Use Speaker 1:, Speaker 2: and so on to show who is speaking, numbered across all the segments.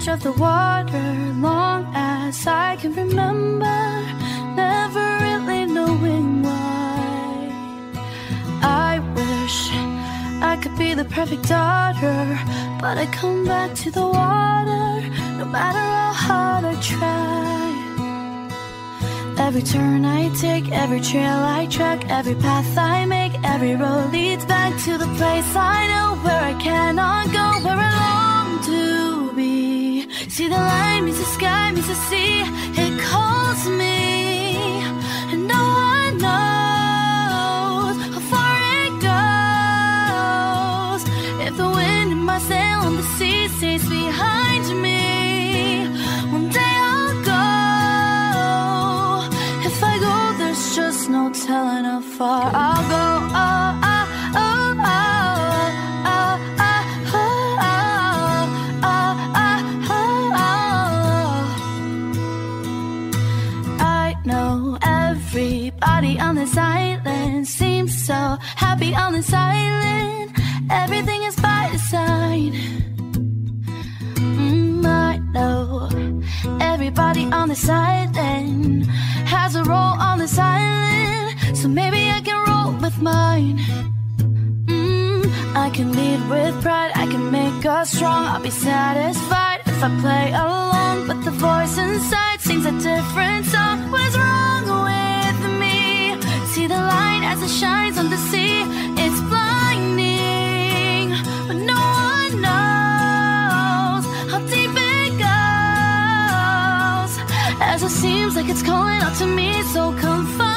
Speaker 1: edge of the water long as I can remember, never really knowing why. I wish I could be the perfect daughter, but I come back to the water no matter how hard I try. Every turn I take, every trail I track, every path I make, every road leads back to the place I know where I cannot go, where I long. See the line meets the sky, meets the sea, it calls me, and no one knows how far it goes. If the wind in my sail on the sea stays behind me, one day I'll go. If I go, there's just no telling how far I'll happy on this island. Everything is by design. Mm, I know everybody on this island has a role on this island, so maybe I can roll with mine. Mm, I can lead with pride, I can make us strong. I'll be satisfied if I play along, but the voice inside sings a different song. What is wrong light as it shines on the sea, it's blinding, but no one knows how deep it goes. As it seems like it's calling out to me, so come find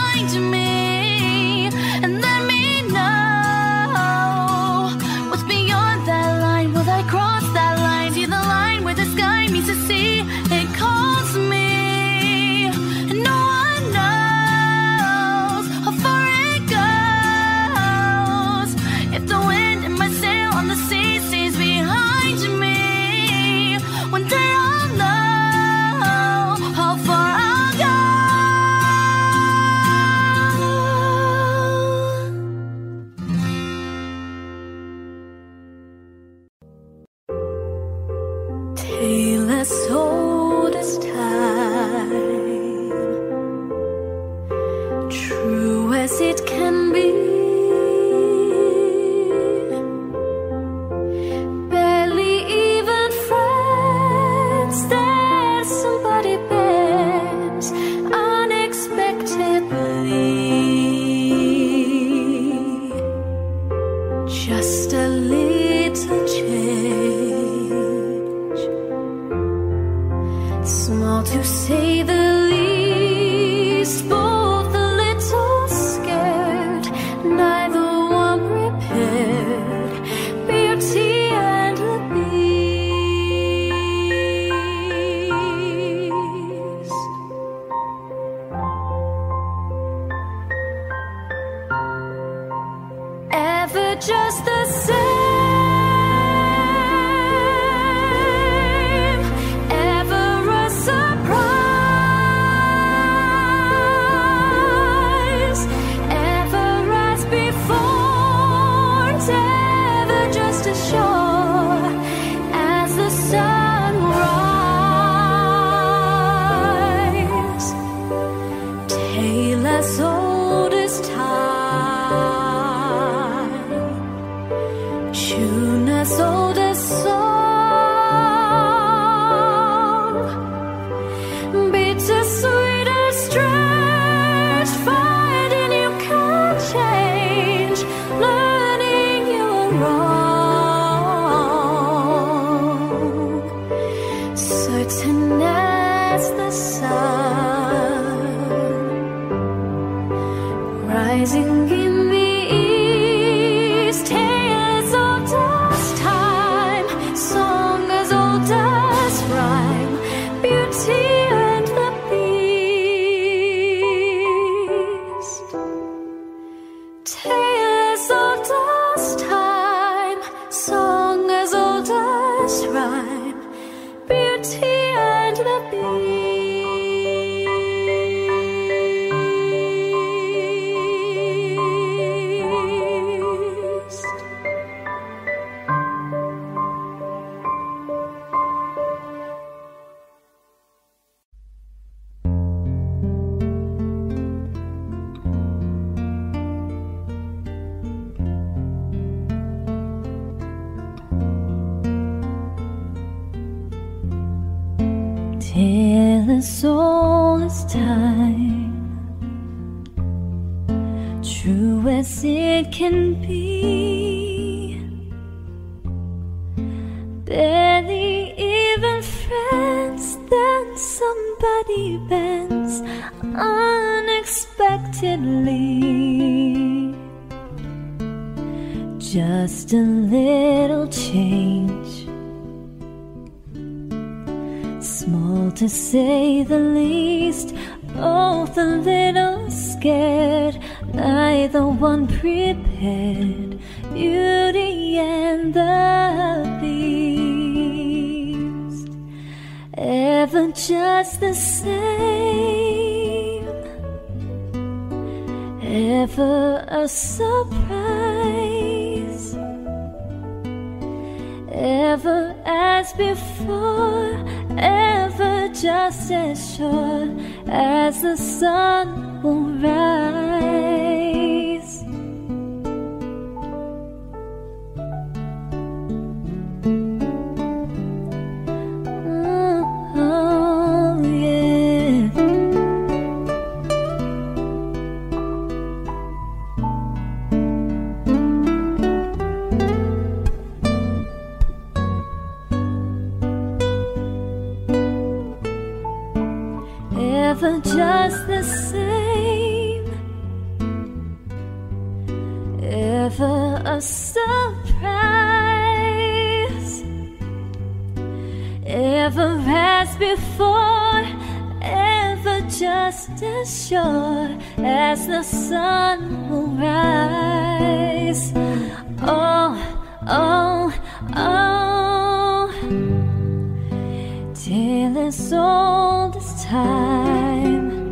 Speaker 1: this old, this time.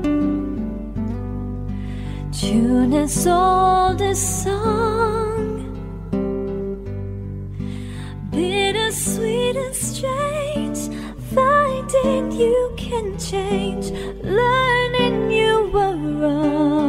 Speaker 1: Tune us old, this song. Bittersweet and
Speaker 2: strange, finding you can change, learning you were wrong.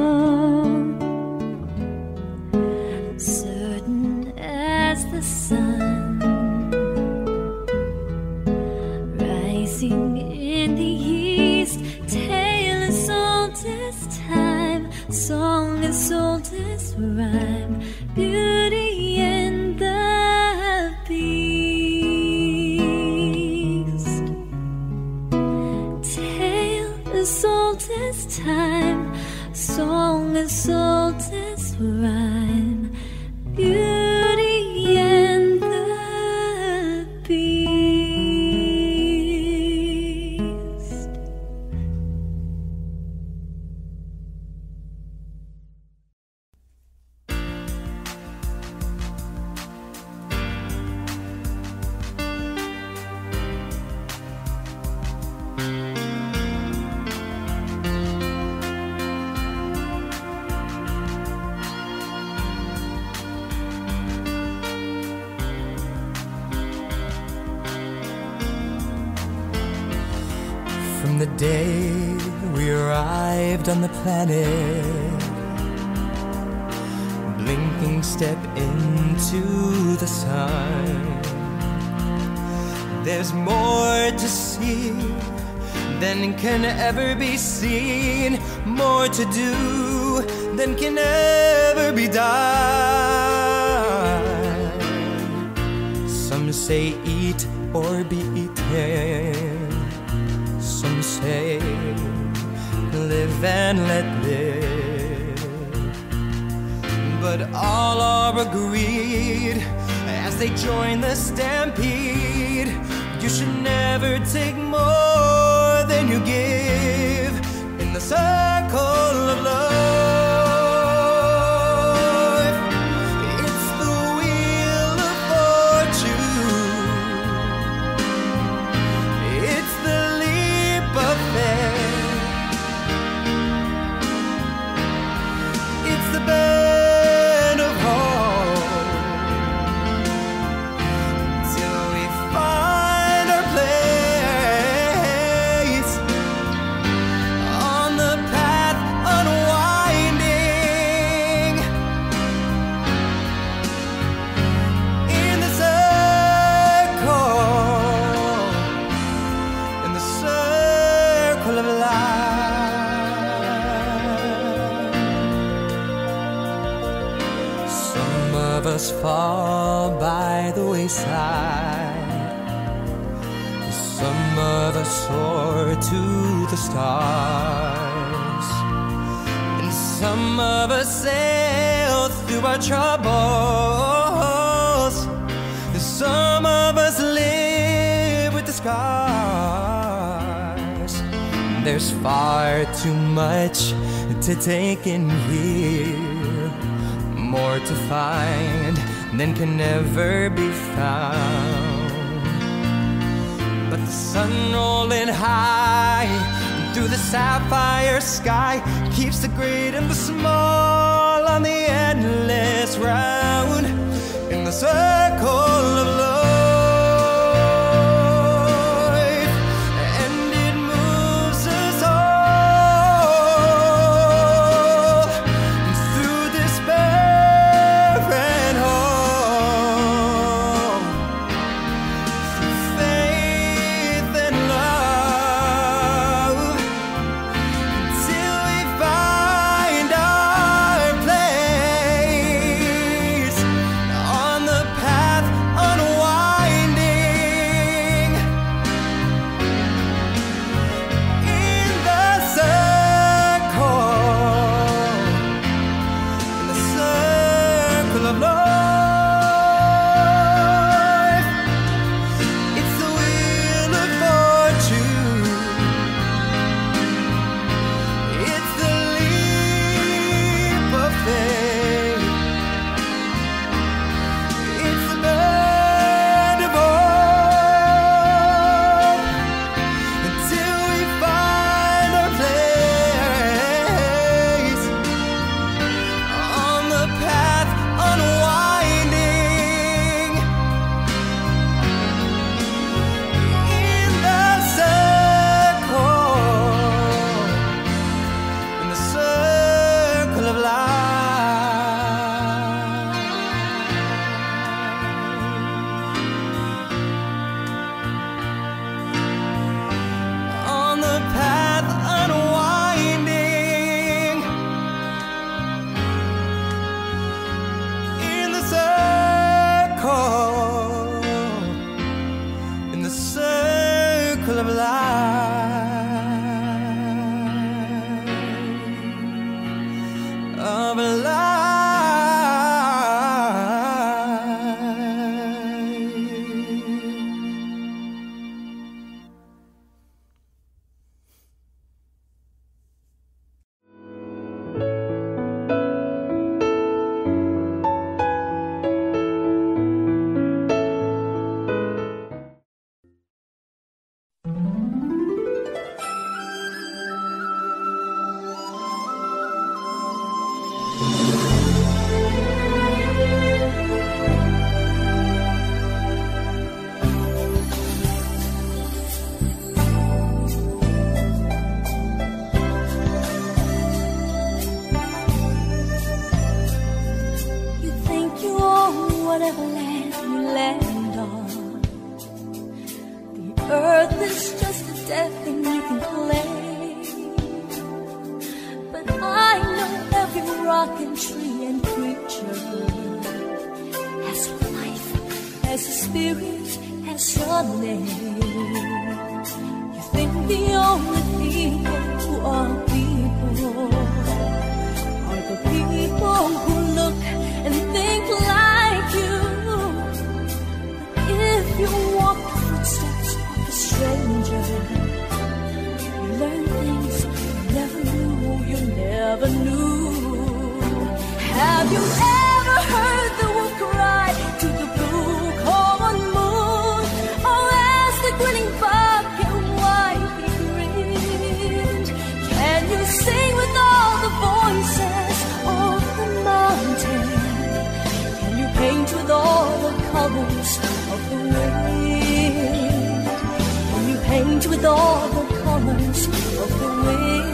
Speaker 3: with all the
Speaker 4: colors of the wind.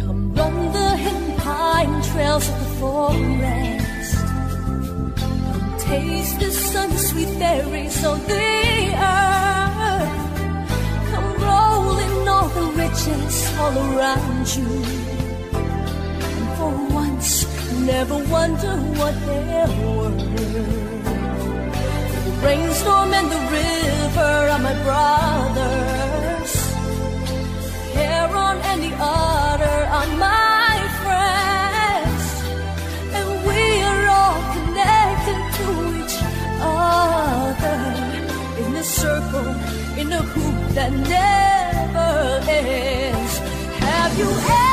Speaker 4: Come along the hidden pine trails of the forest. Come taste the sun sweet berries of the earth. Come roll in all the riches all around you. Never wonder what they're worth. The rainstorm and the river are my brothers. Heron and the otter are my friends. And we are all connected to each other in a circle, in a hoop that never ends. Have you ever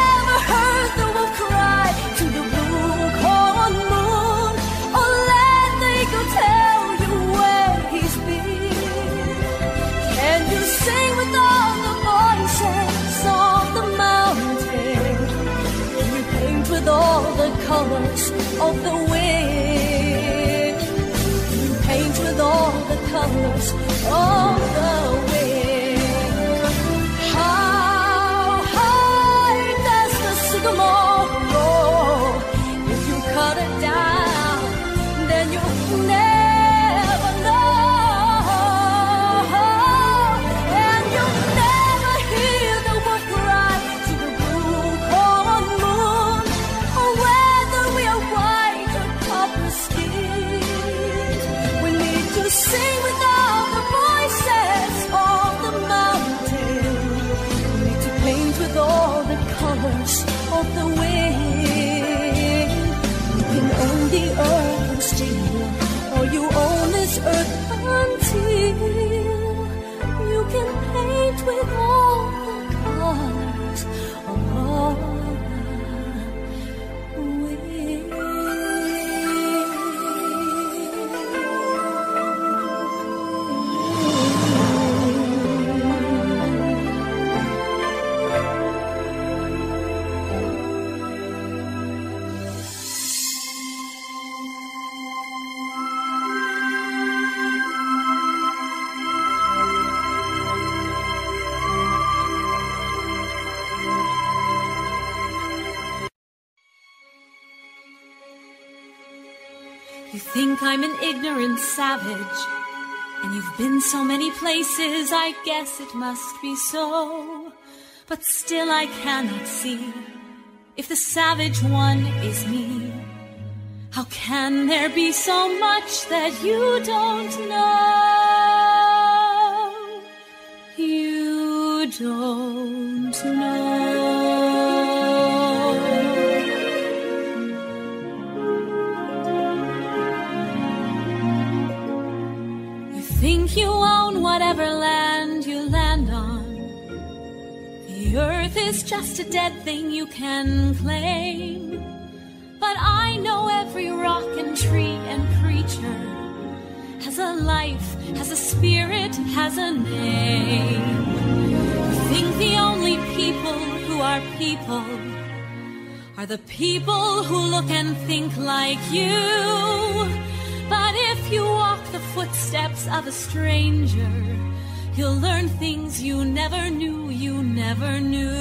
Speaker 4: colors of the wind? You paint with all the colors of the wind?
Speaker 5: Savage, and you've been so many places, I guess it must be so. But still, I cannot see if the savage one is me. How can there be so much that you don't know? You don't know. You own whatever land you land on. The earth is just a dead thing you can claim. But I know every rock and tree and creature has a life, has a spirit, has a name. You think the only people who are people are the people who look and think like you. But if you walk the footsteps of a stranger, you'll learn things you never knew, you never knew.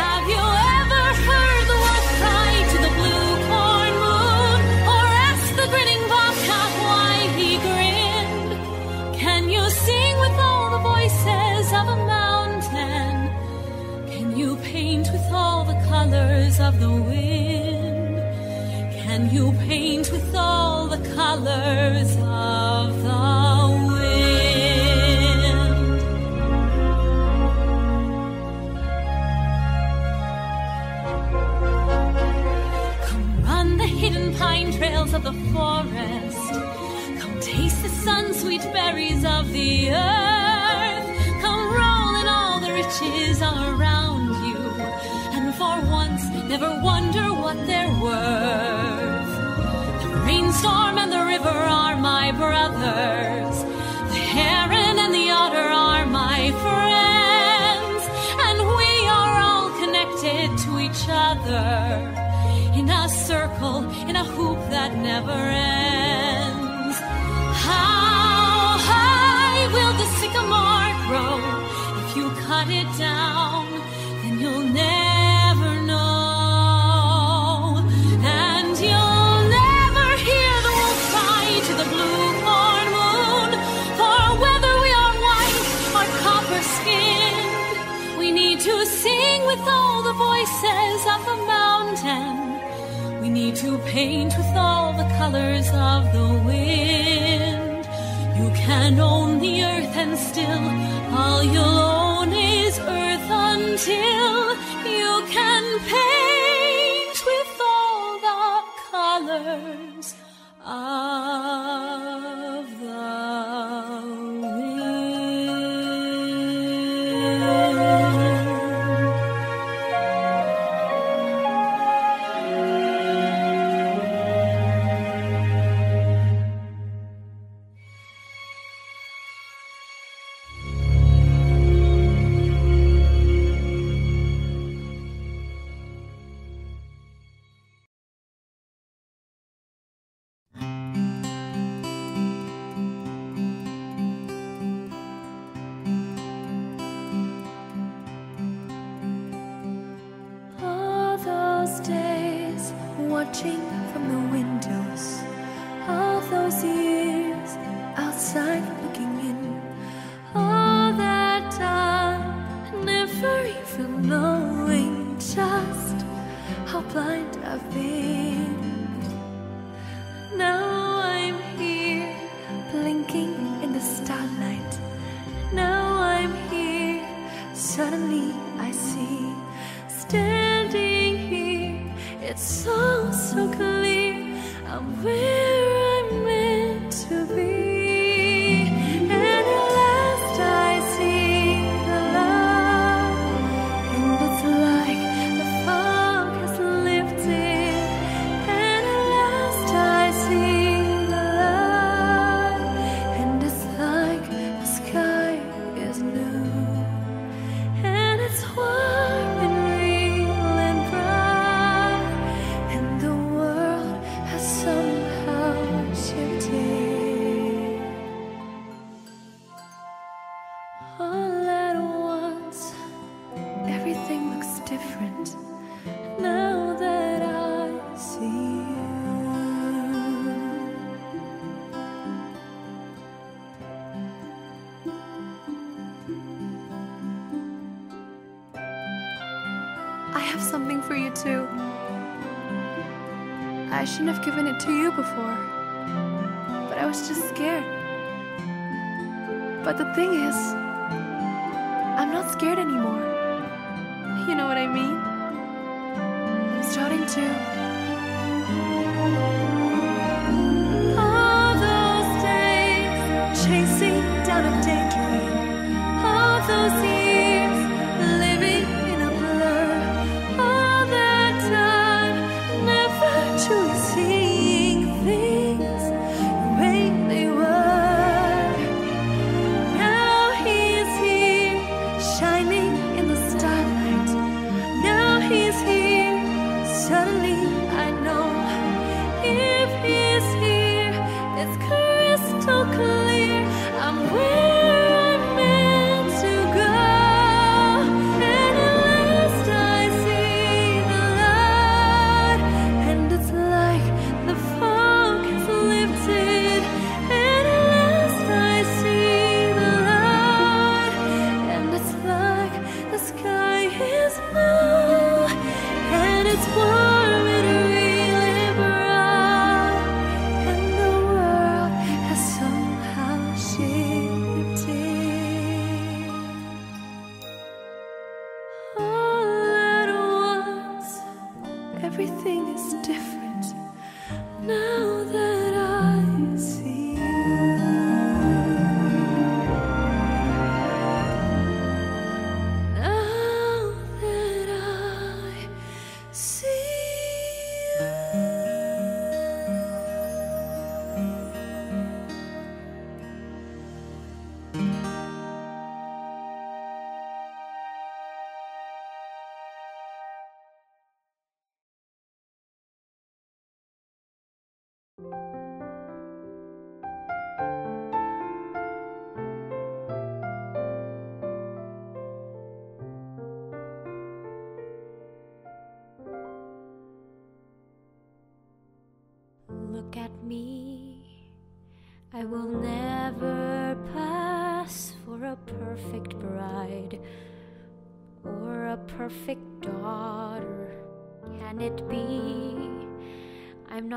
Speaker 5: Have you ever heard the wolf cry to the blue corn moon? Or ask the grinning bobcat why he grinned? Can you sing with all the voices of a mountain? Can you paint with all the colors of the wind? Can you paint with all the colors of the wind? Come run the hidden pine trails of the forest. Come taste the sun sweet berries of the earth. Come roll in all the riches around never wonder what they're worth. The rainstorm and the river are my brothers. The heron and the otter are my friends. And we are all connected to each other in a circle, in a hoop that never ends. How high will the sycamore grow? If you cut it down, then you'll never with all the voices of the mountain. We need to
Speaker 4: paint with all the colors of the wind. You can own the earth and still all you'll own is earth until you can paint with all the colors of the wind.
Speaker 6: before, but I was just scared. But the thing is,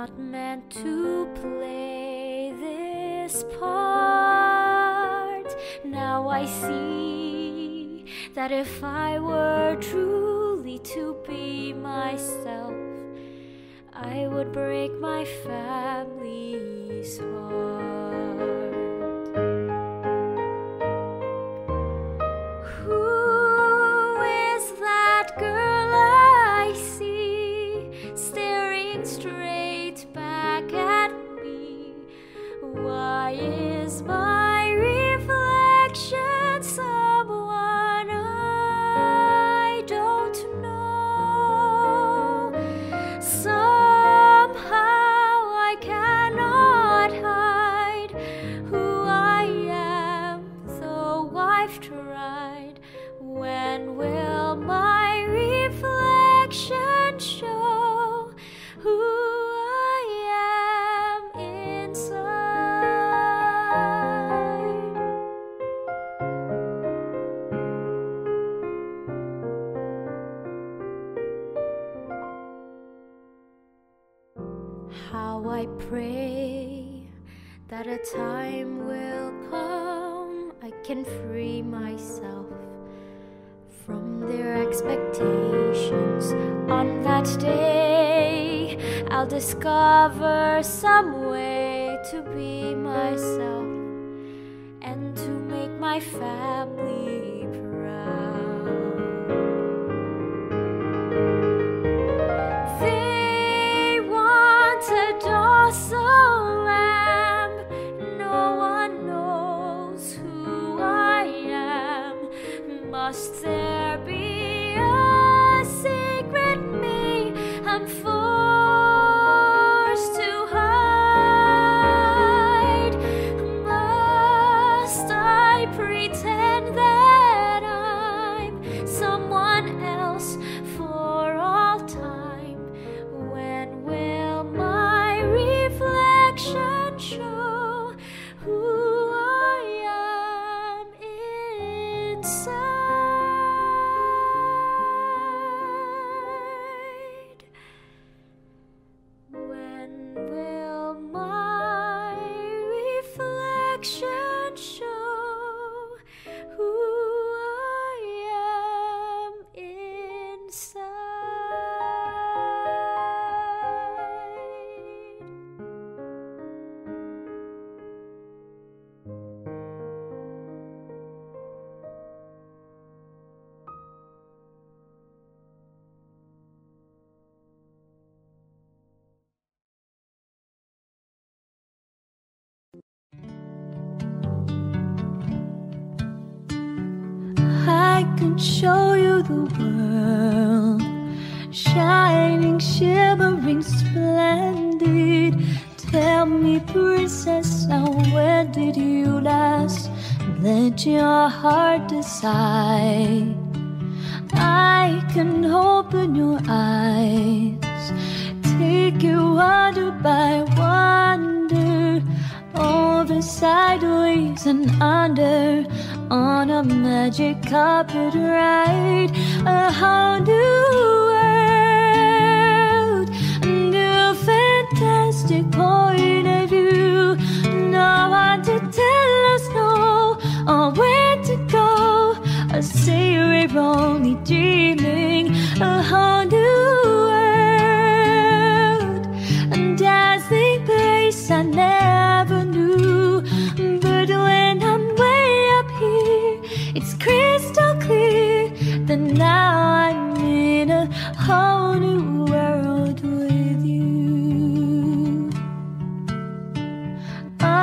Speaker 6: not meant to
Speaker 7: play this part. Now I see that if I were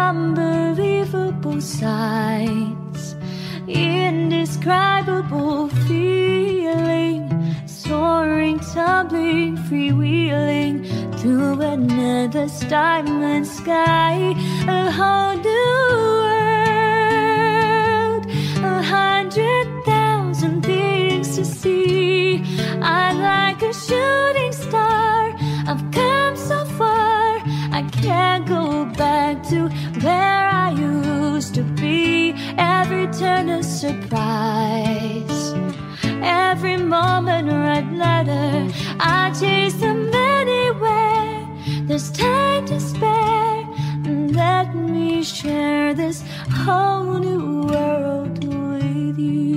Speaker 7: unbelievable sights, indescribable feeling, soaring, tumbling, freewheeling through another diamond sky, a whole new world, a hundred thousand things to see. I'm like a shooting star. I've come so far, I can't go back to where I used to be. Every turn a surprise. Every moment red letter. I chase them anywhere. There's
Speaker 4: time to spare. Let me share this whole new world with you.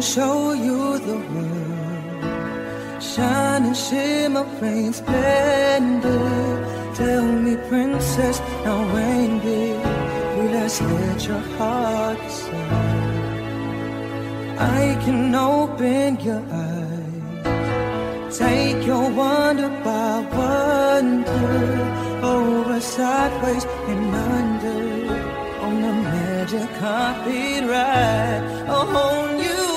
Speaker 8: I show you the world, shining shimmer, rain splendor. Tell me, princess, now when did you last let your heart decide? I can open your eyes, take your wonder by wonder, over, sideways, and under on the magic carpet ride, a whole new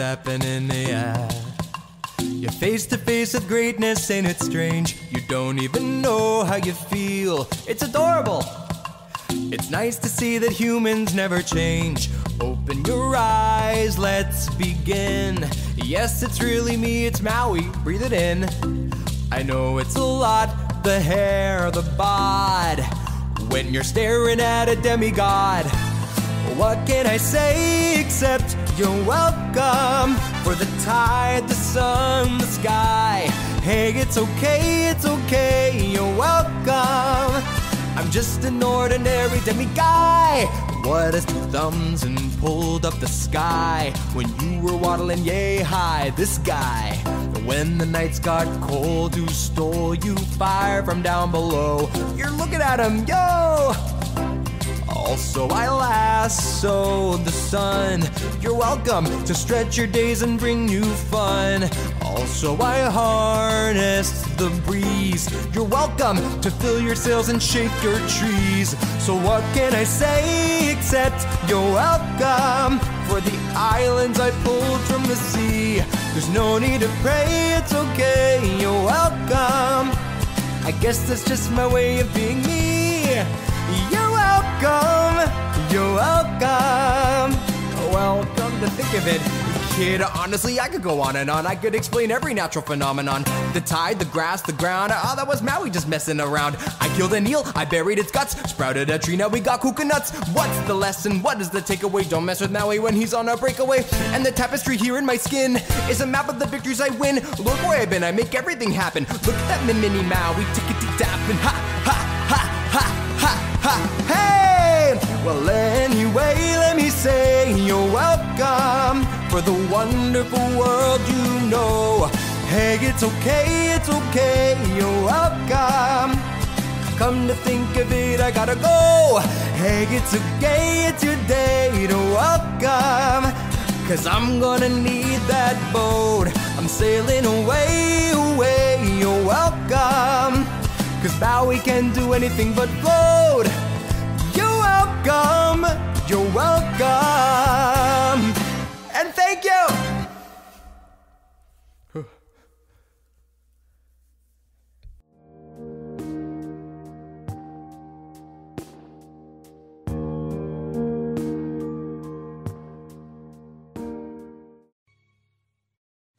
Speaker 8: what's happening, yeah. You're face to face with greatness, ain't it strange? You don't even know how you feel. It's adorable. It's nice to see that humans never change. Open your eyes, let's begin. Yes, it's really me, it's Maui. Breathe it in. I know it's a lot the hair, the bod. When you're staring at a demigod. What can I say except you're welcome for the tide, the sun, the sky? Hey, it's okay, it's okay, you're welcome. I'm just an ordinary demi guy. What has two thumbs and pulled up the sky when you were waddling yay high? This guy. When the nights got cold, who stole you fire from down below? You're looking at him, yo! Also, I lassoed the sun. You're welcome to stretch your days and bring you fun.
Speaker 2: Also, I harnessed the breeze. You're welcome to fill your sails and shake your trees. So, what can I say except you're welcome for the islands I pulled from the sea? There's no need to pray, it's okay, you're welcome. I guess that's just my way of being me. You're welcome, you're welcome. Well, come to think of it, kid, honestly, I could go on and on. I could explain every natural phenomenon the tide, the grass, the ground. Oh, that was Maui just messing around. I killed an eel, I buried its guts, sprouted a tree, now we got coconuts. What's the lesson? What is the takeaway? Don't mess with Maui when he's on a breakaway. And the tapestry here in my skin is a map of the victories I win. Look where I've been, I make everything happen. Look at that mini Maui, tickety tap, and ha, ha, ha, ha, ha, ha, hey! Well, anyway, let me say you're welcome for the wonderful world you know. Hey, it's okay, it's okay, you're welcome. Come to think of it, I gotta go. Hey, it's okay, it's your day to welcome. Cause I'm gonna need that boat. I'm sailing away, away, you're welcome. Cause now we can't do anything but float. Welcome, you're welcome. And thank you!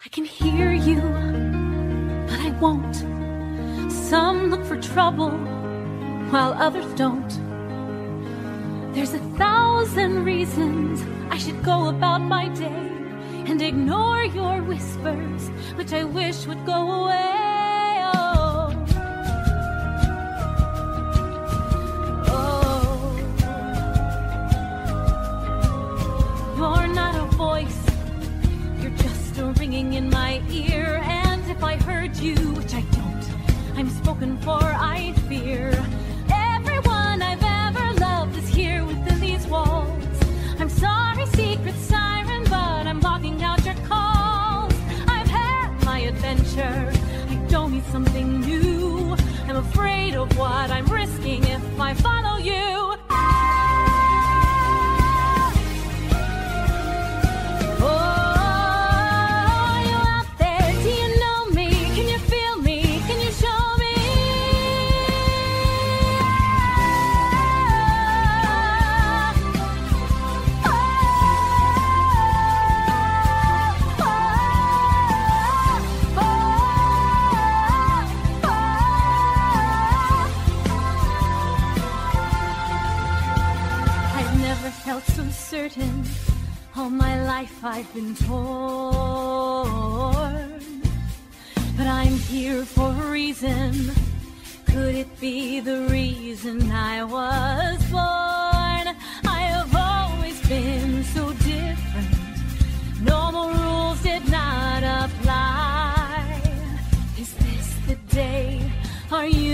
Speaker 7: I can hear you, but I won't. Some look for trouble, while others don't. There's a thousand reasons I should go about my day and ignore your whispers, which I wish would go away. Oh. Oh. You're not a voice, you're just a ringing in my ear. And if I heard you, which I don't, I'm spoken for, I of what I'm risking. If I follow life I've been torn. But I'm here for a reason. Could it be the reason I was born? I have always been so different. Normal rules did not apply. Is this the day? Are you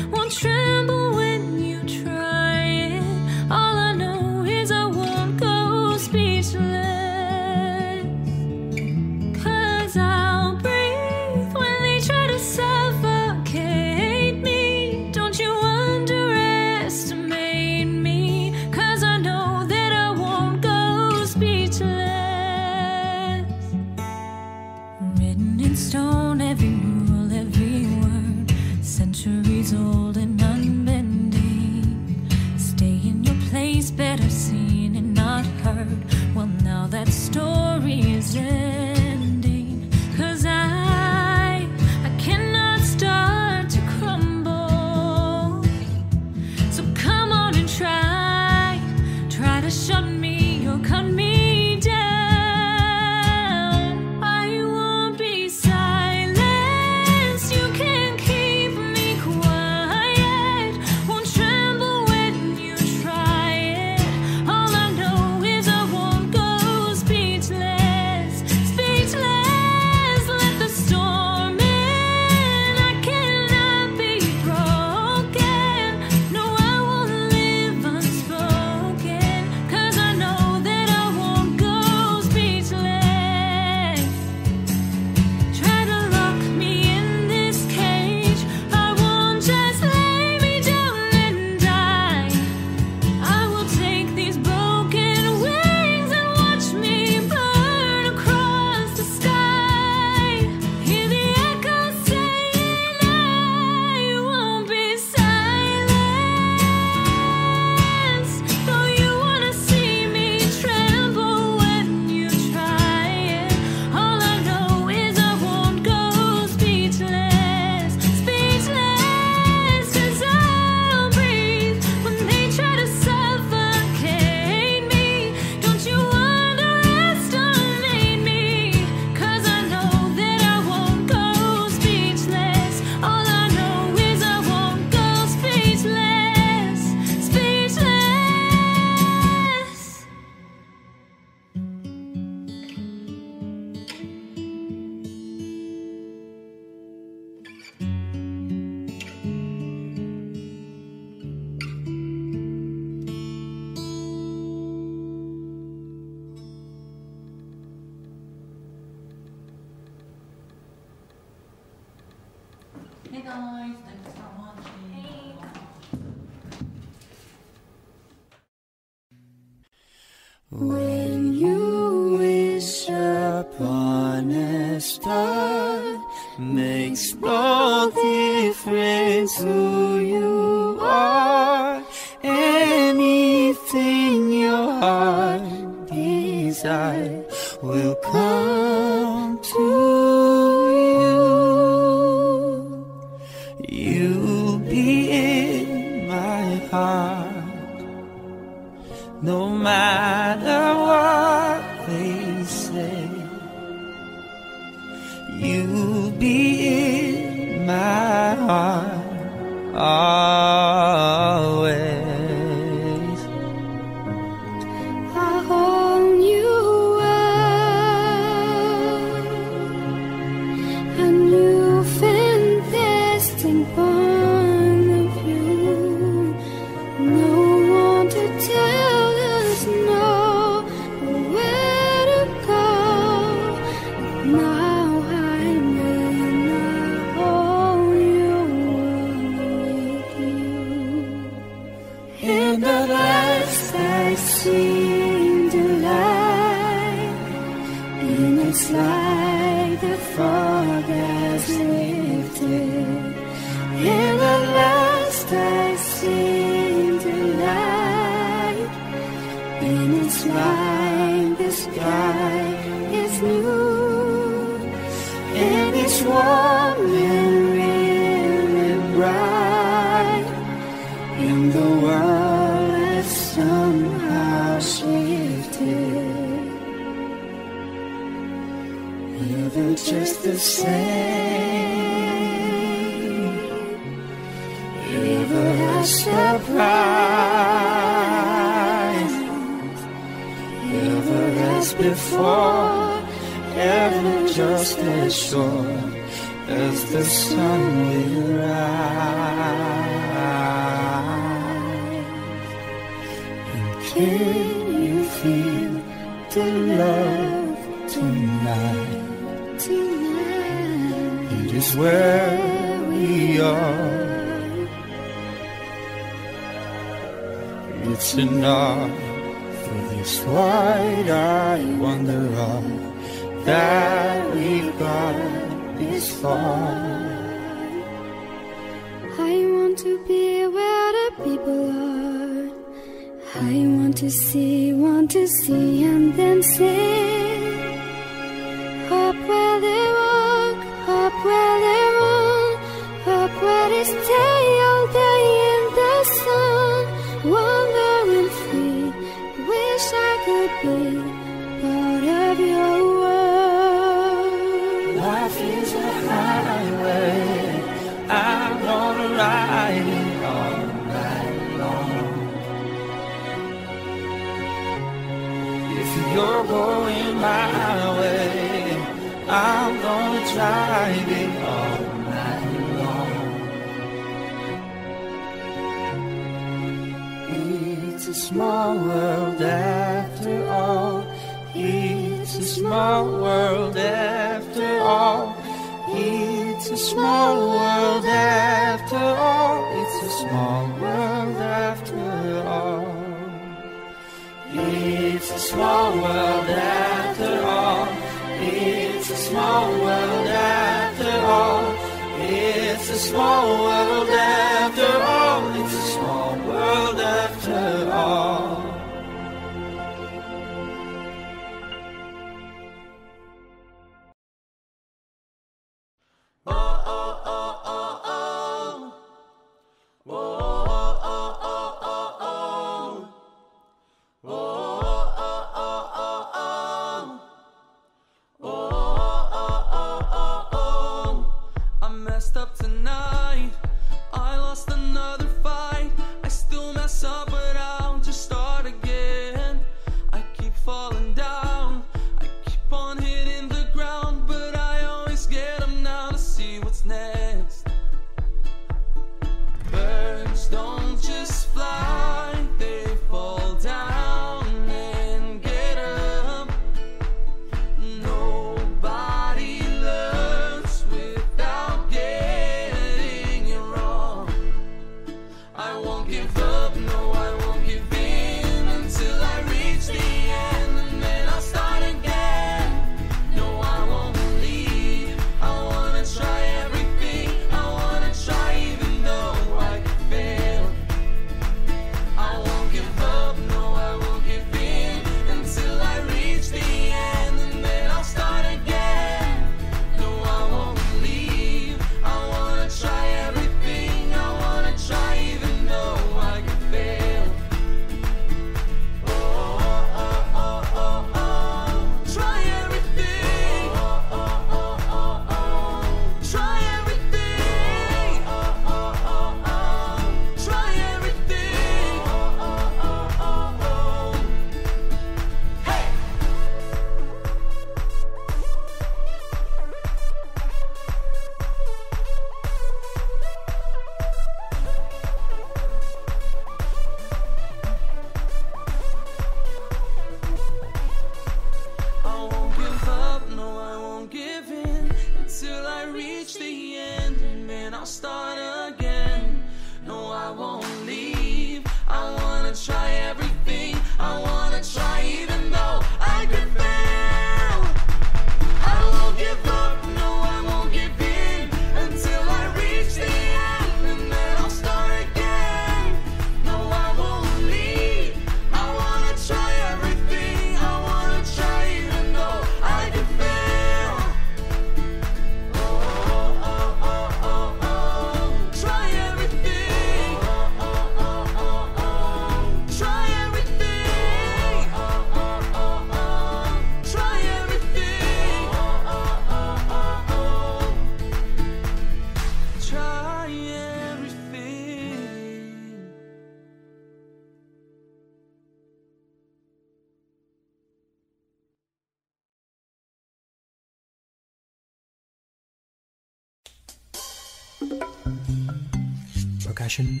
Speaker 2: Percussion,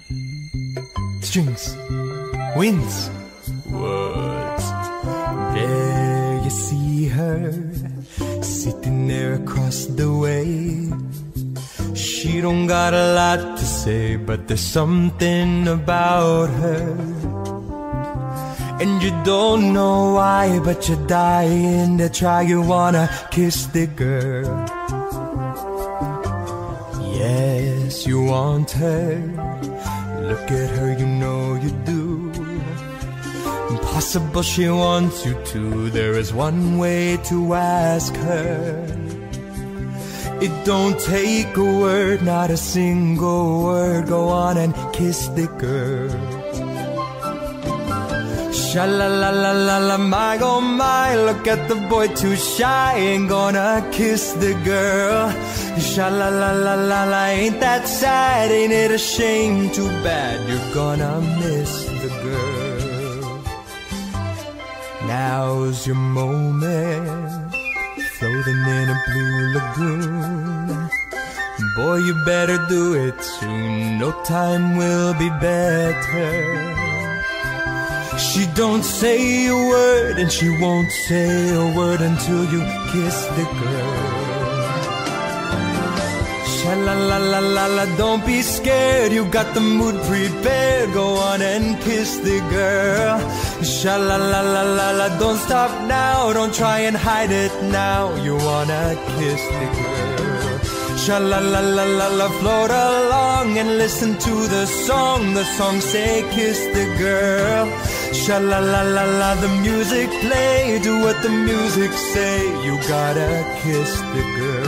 Speaker 2: strings, winds, words. There you see her, sitting there across the way. She don't got a lot to say, but there's something about her. And you don't know why, but you're dying to try. You wanna kiss the girl. Yes, you want her. Look at her, you know you do. Impossible, she wants you to. There is one way to ask her. It don't take a word, not a single word. Go on and kiss the girl. Sha la la la la la, my oh my, look at the boy too shy, ain't gonna kiss the girl. Sha la la la la la, ain't that sad, ain't it a shame? Too bad you're gonna miss the girl. Now's your moment, floating in a blue lagoon. Boy, you better do it soon, no time will be better. She don't say a word and she won't say a word until you kiss the girl. Sha la la la la la, don't be scared, you got the mood prepared. Go on and kiss the girl. Sha la la la la la, don't stop now, don't try and hide it now. You wanna kiss the girl. Sha la la la la la, float along and listen to the song. The song say kiss the girl. Sha la la la la, the music play. Do what the music say. You gotta kiss the girl.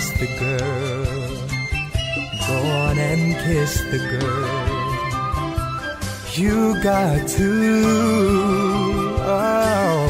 Speaker 2: Kiss the girl. Go on and kiss the girl. You got to. Oh.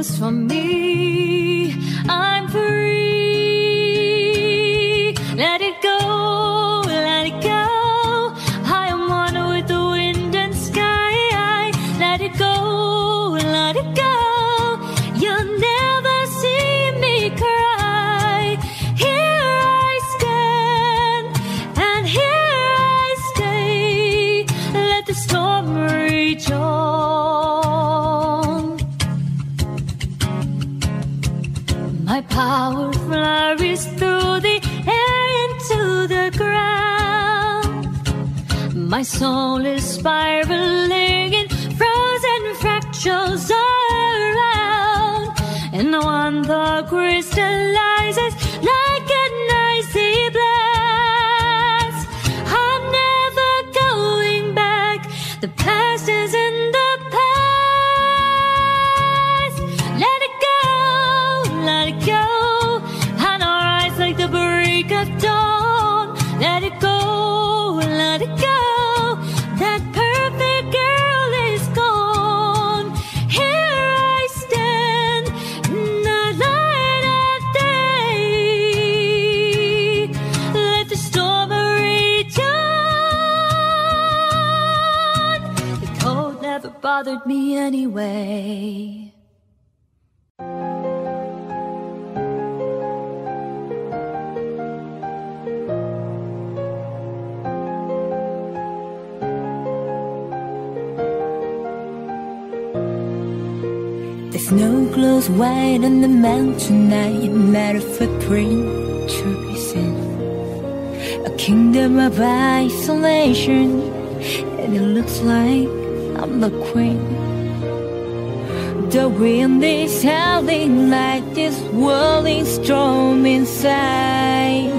Speaker 9: rules for me. I'm free. My soul is spiraling. In frozen fractures around, and when the crystallizes glows white on the mountain I am not a footprint to be seen. A kingdom of isolation And it looks like I'm the queen. The wind is howling like this whirling storm inside.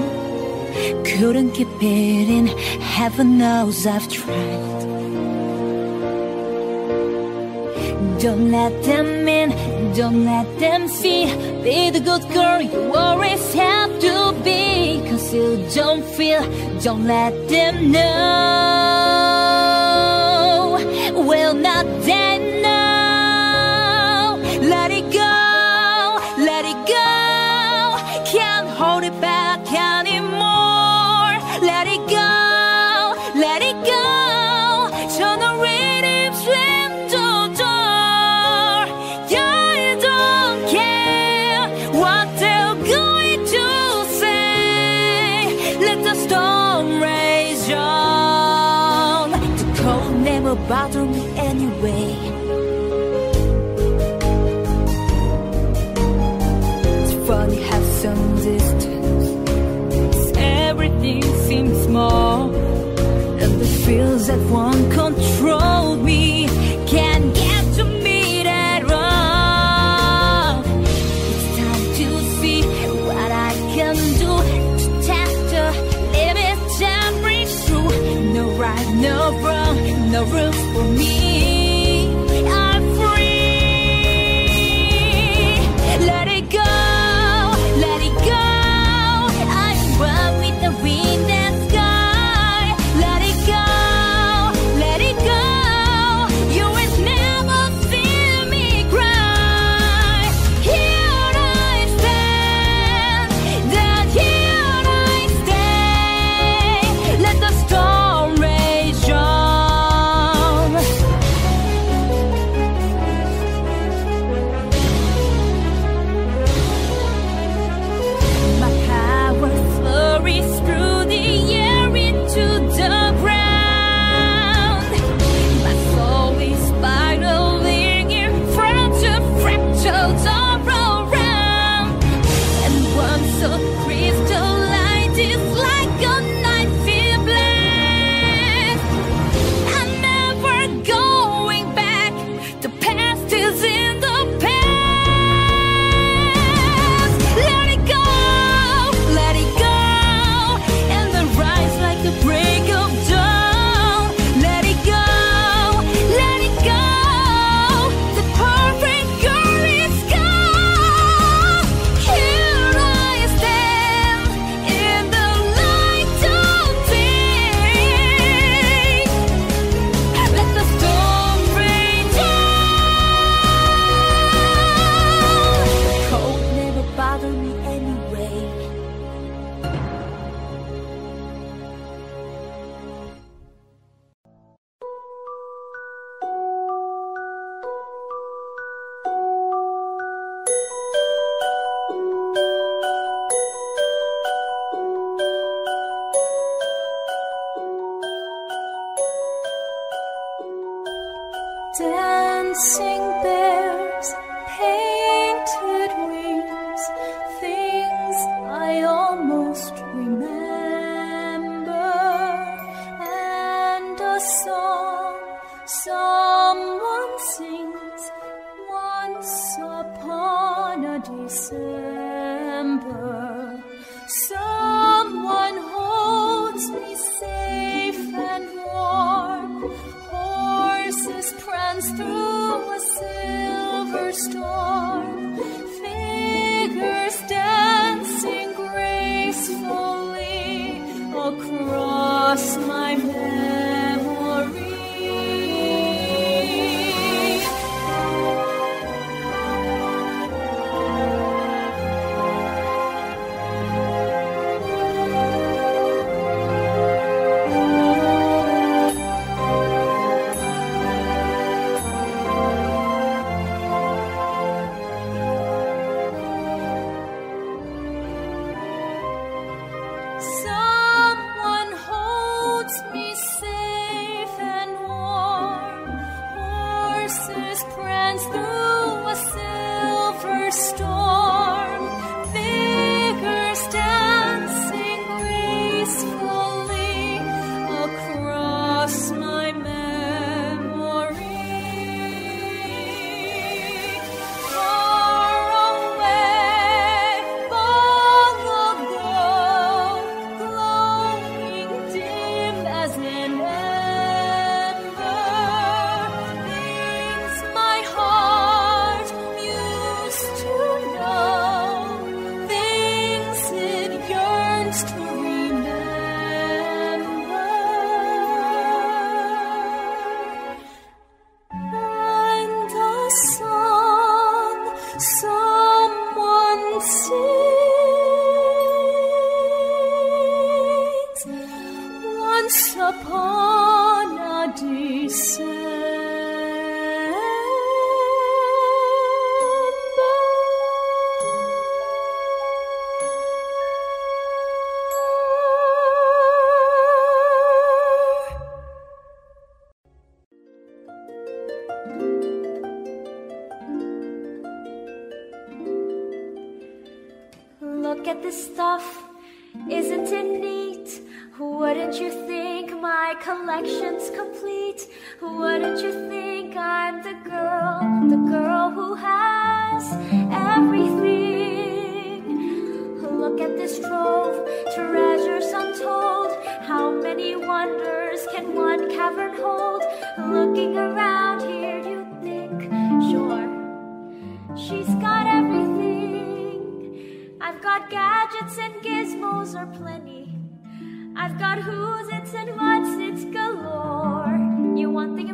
Speaker 9: Couldn't keep it in, heaven knows I've tried. Don't let them in. Don't let them see, be the good girl you always have to be. Cause you don't feel, don't let them know. Well, not then. at one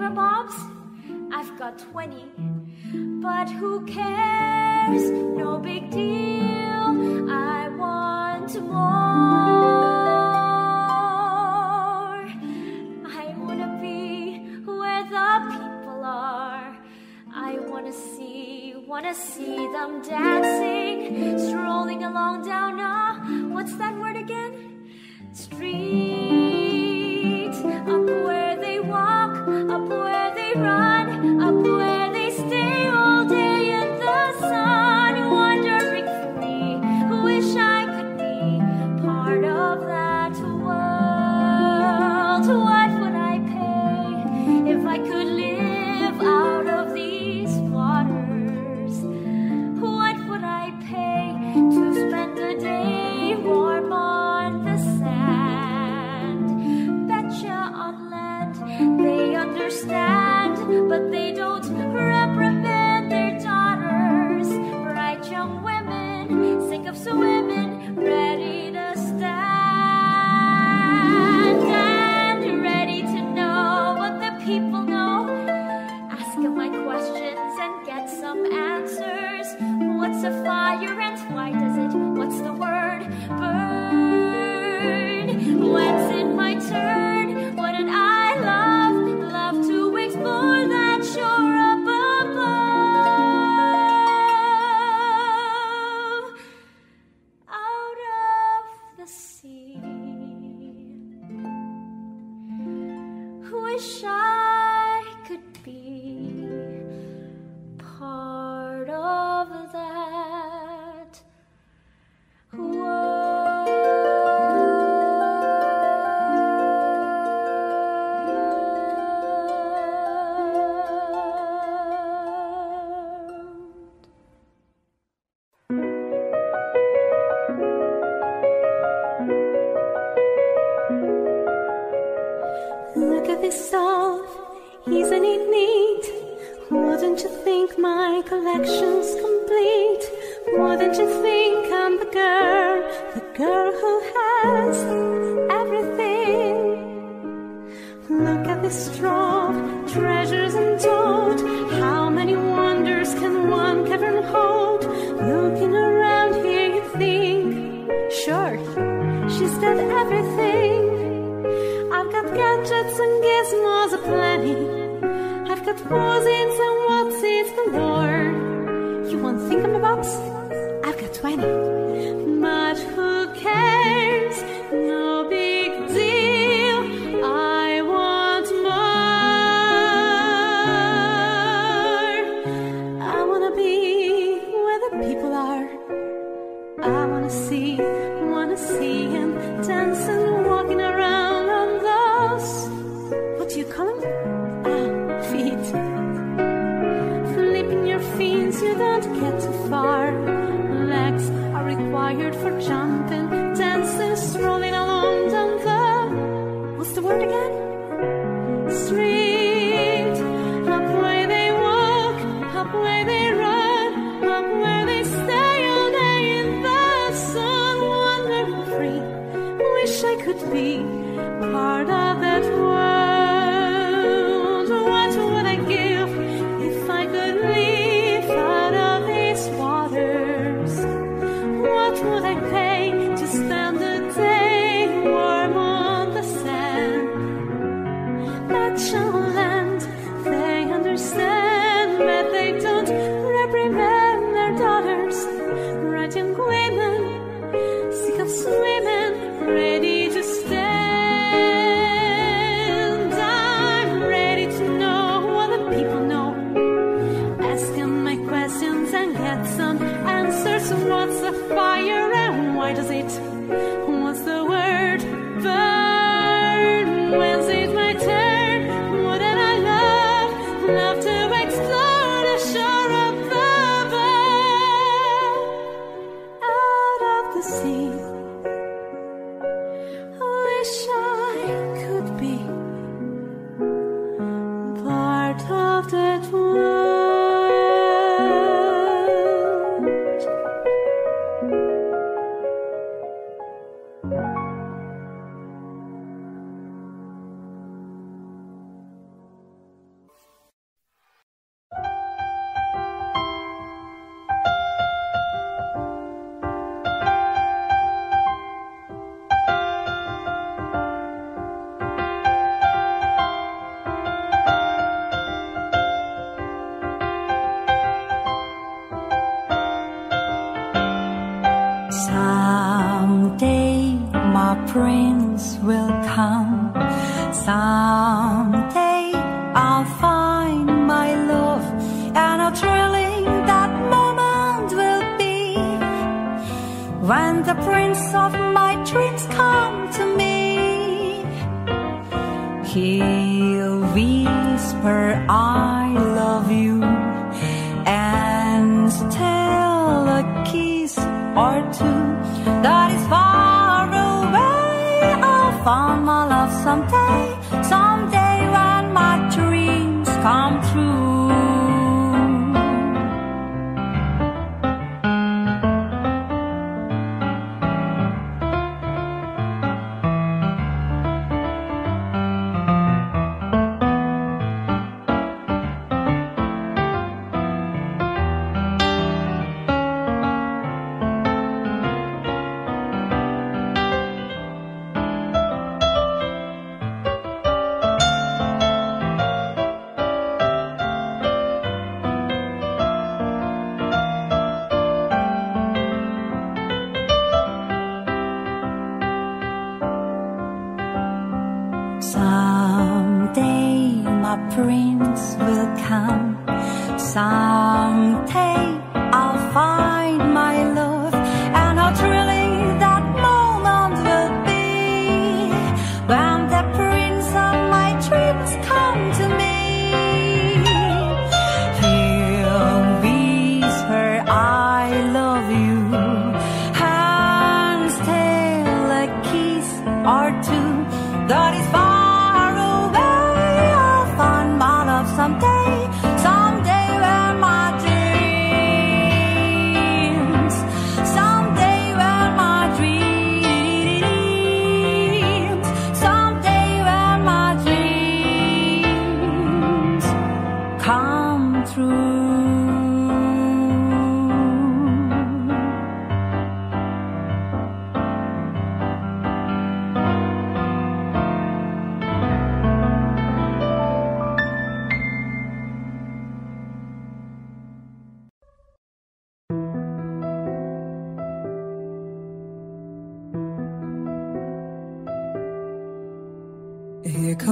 Speaker 9: paper bobs? I've got 20. But who cares? No big deal. I want more. I wanna be where the people are. I wanna see, wanna see them dancing, strolling along down a,
Speaker 7: what's that word again? Street. where they run.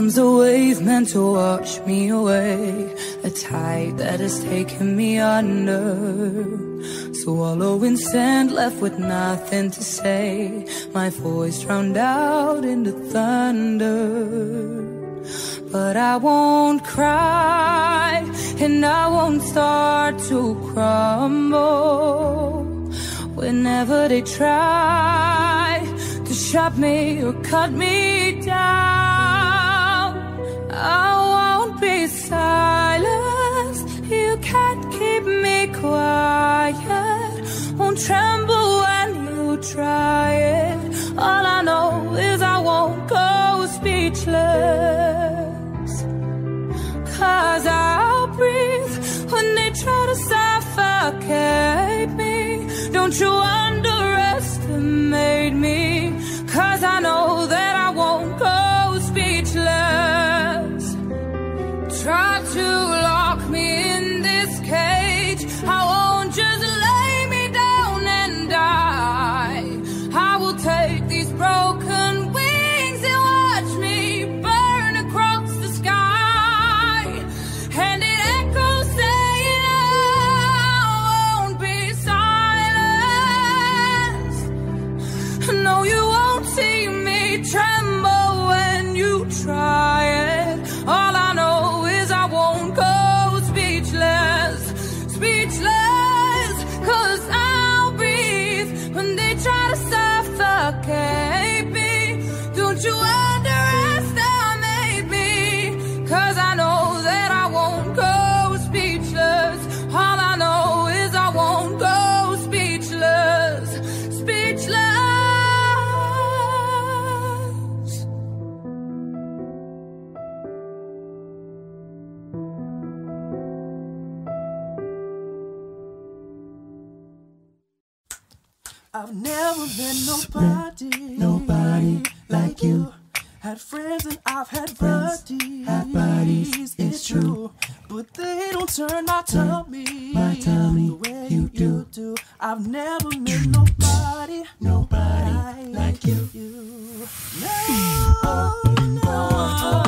Speaker 10: Comes a wave meant to wash me away. A tide that has taken me under. Swallowing sand left with nothing to say. My voice drowned out in the thunder. But I won't cry And I won't start to crumble. Whenever they try To shut me or cut me down I won't be silenced. You can't keep me quiet. Won't tremble when you try it. All I know is I won't go speechless. Cause I'll breathe when they try to suffocate me. Don't you underestimate me. Cause I know that I won't
Speaker 11: I've never met nobody, nobody like you. Had friends and I've had buddies, had buddies, it's true. But they don't turn my tummy, my tummy the way you do. do. I've never met nobody, nobody like you. Hmm. No, no.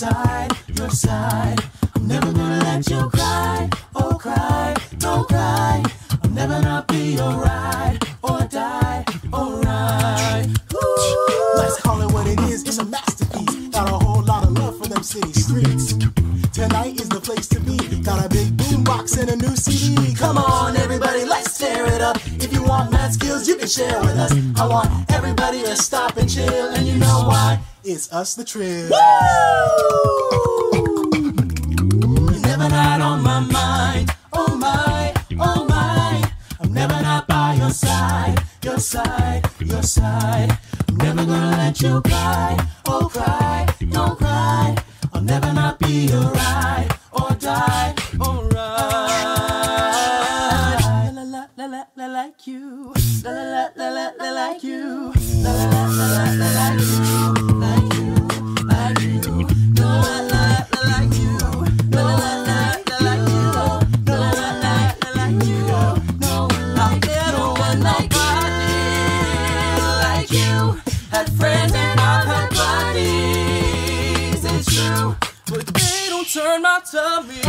Speaker 11: Side, your side. I'm never gonna let you cry, oh cry, don't cry. I'm never not be your ride or die, alright.
Speaker 12: Let's call it what it is, it's a masterpiece. Got a whole lot of love for them city streets. Tonight is the place to be. Got a big boombox and a new CD. Come on, everybody, let's tear it up. If you want mad skills, you can share with us. I want everybody to stop and chill, and you know why? It's us, the Trill.
Speaker 11: You're never not on my mind. Oh my, oh my. I'm never not by your side, your side, your side. I'm never gonna let you cry, oh cry, don't cry. I'll never not be your ride or die, alright. Like you, la la la la la la like you, la la la la la la like you, like you, like you. No, la la la like you, la la la la like you, la la la la like you. No, I've never met nobody like you. Had friends and I've had buddies, it's true, but they don't turn my tummy.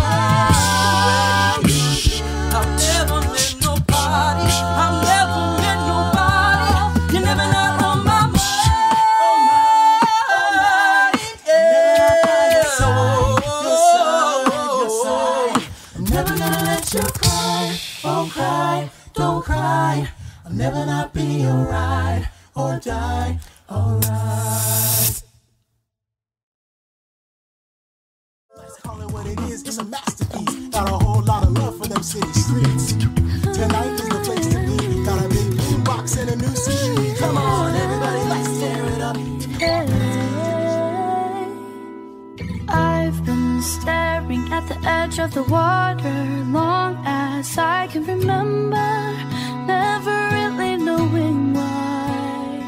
Speaker 11: Never not be ride or die. Alright.
Speaker 12: Let's call it what it is, it's a masterpiece. Got a whole lot of love for them city streets. Tonight is the place to be. Got a big boombox and a new CD.
Speaker 11: Come on, everybody, let's tear it up.
Speaker 1: I've been staring at the edge of the water long as I can remember, never knowing why.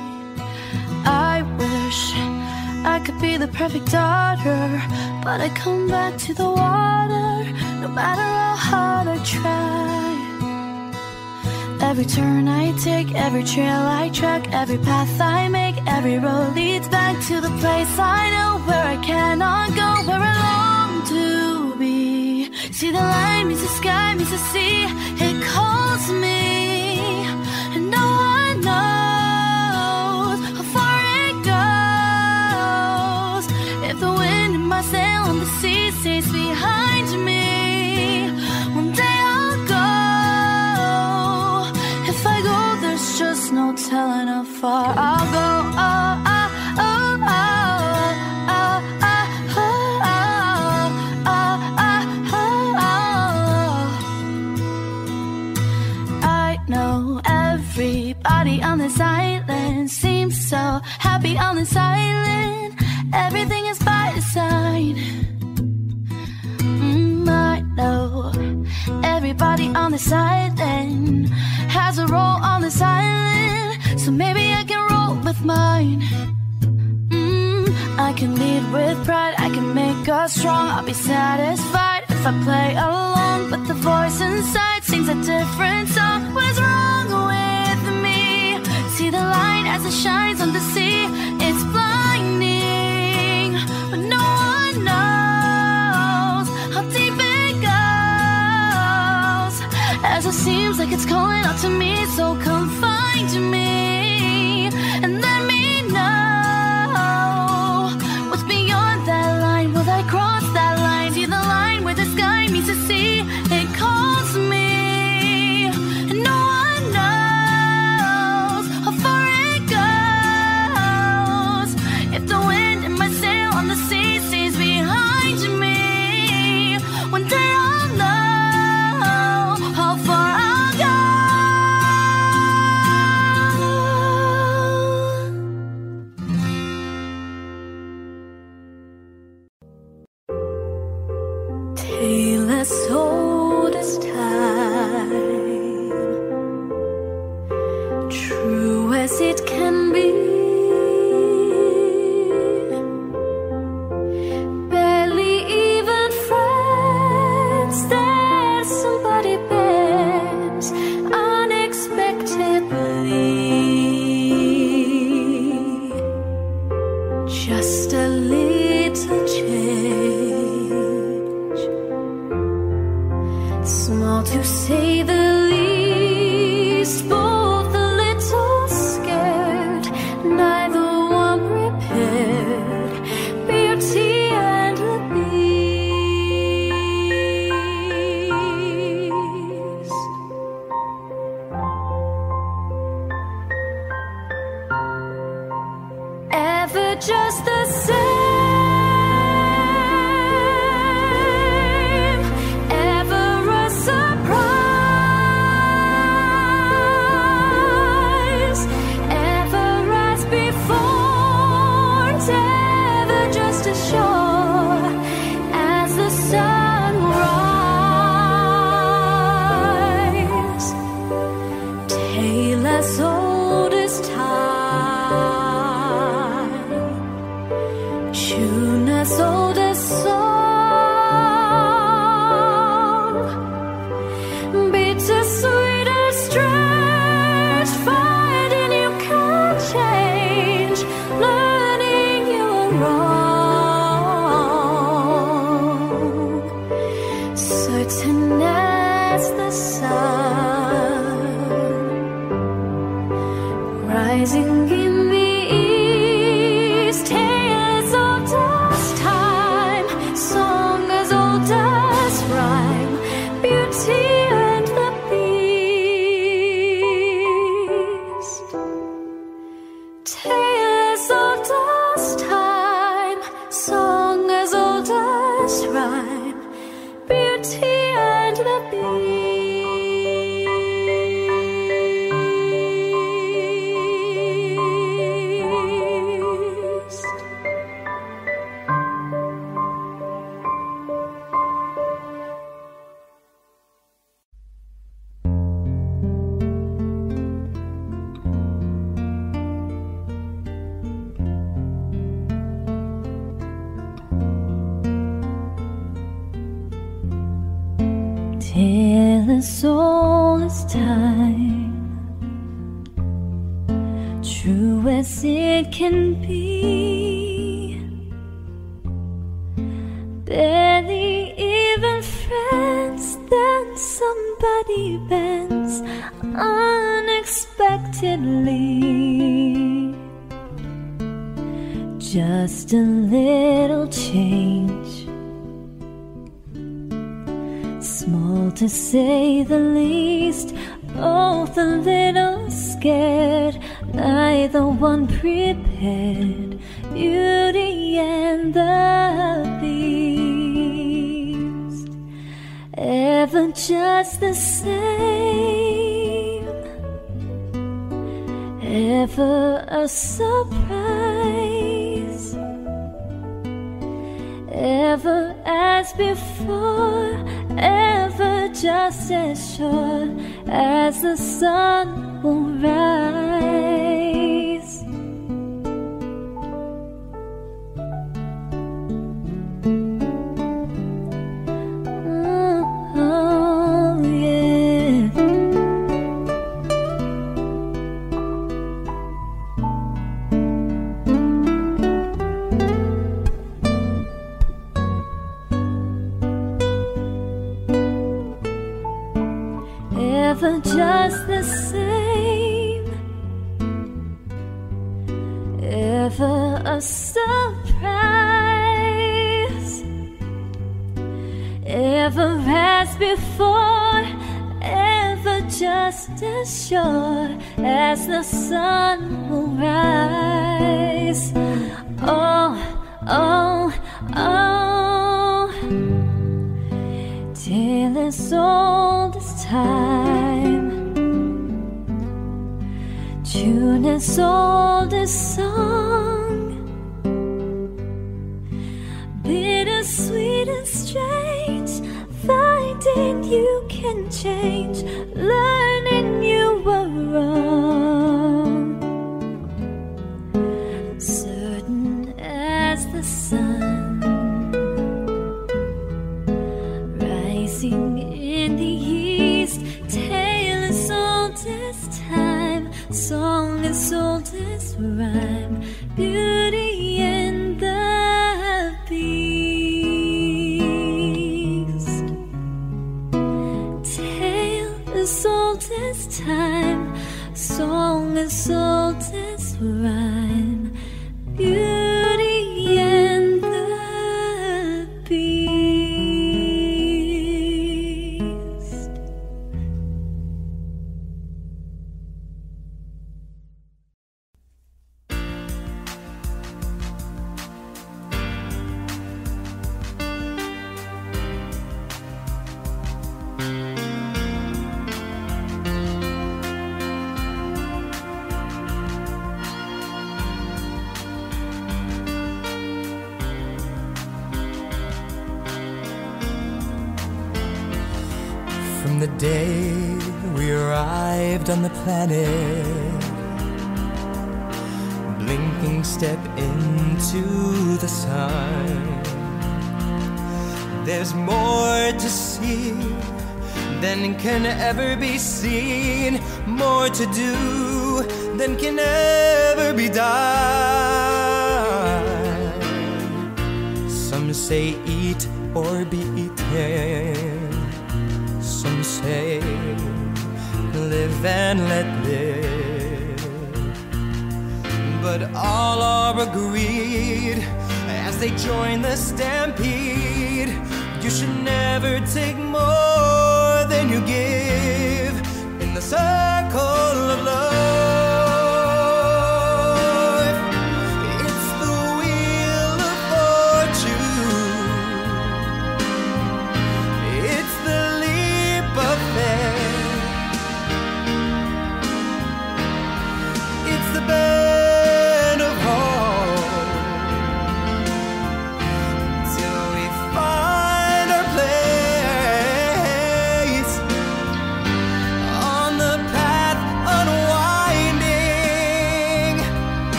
Speaker 1: I wish I could be the perfect daughter, but I come back to the water no matter how hard I try. Every turn I take, every trail I track, every path I make, every road leads back to the place I know where I cannot go, where I long to be. See the line meets the sky, meets the sea, it calls me, far I'll go. I know everybody on this island seems so happy on this island. Everything is by design. Mm, I know everybody on this island has a role on this island so maybe I can roll with mine. Mm, I can lead with pride, I can make us strong. I'll be satisfied if I play along, but the voice inside sings a different song. What is wrong with me? See the light as it shines on the sea, it's blinding, but no one knows how deep it goes. As it seems like it's calling out to me, so come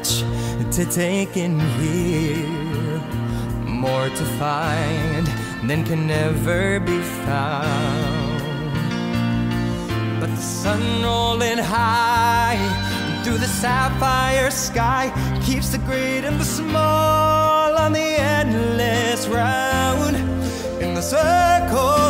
Speaker 2: to take in here, more to find than can ever be found. But the sun rolling high through the sapphire sky keeps the great and the small on the endless round in the circle.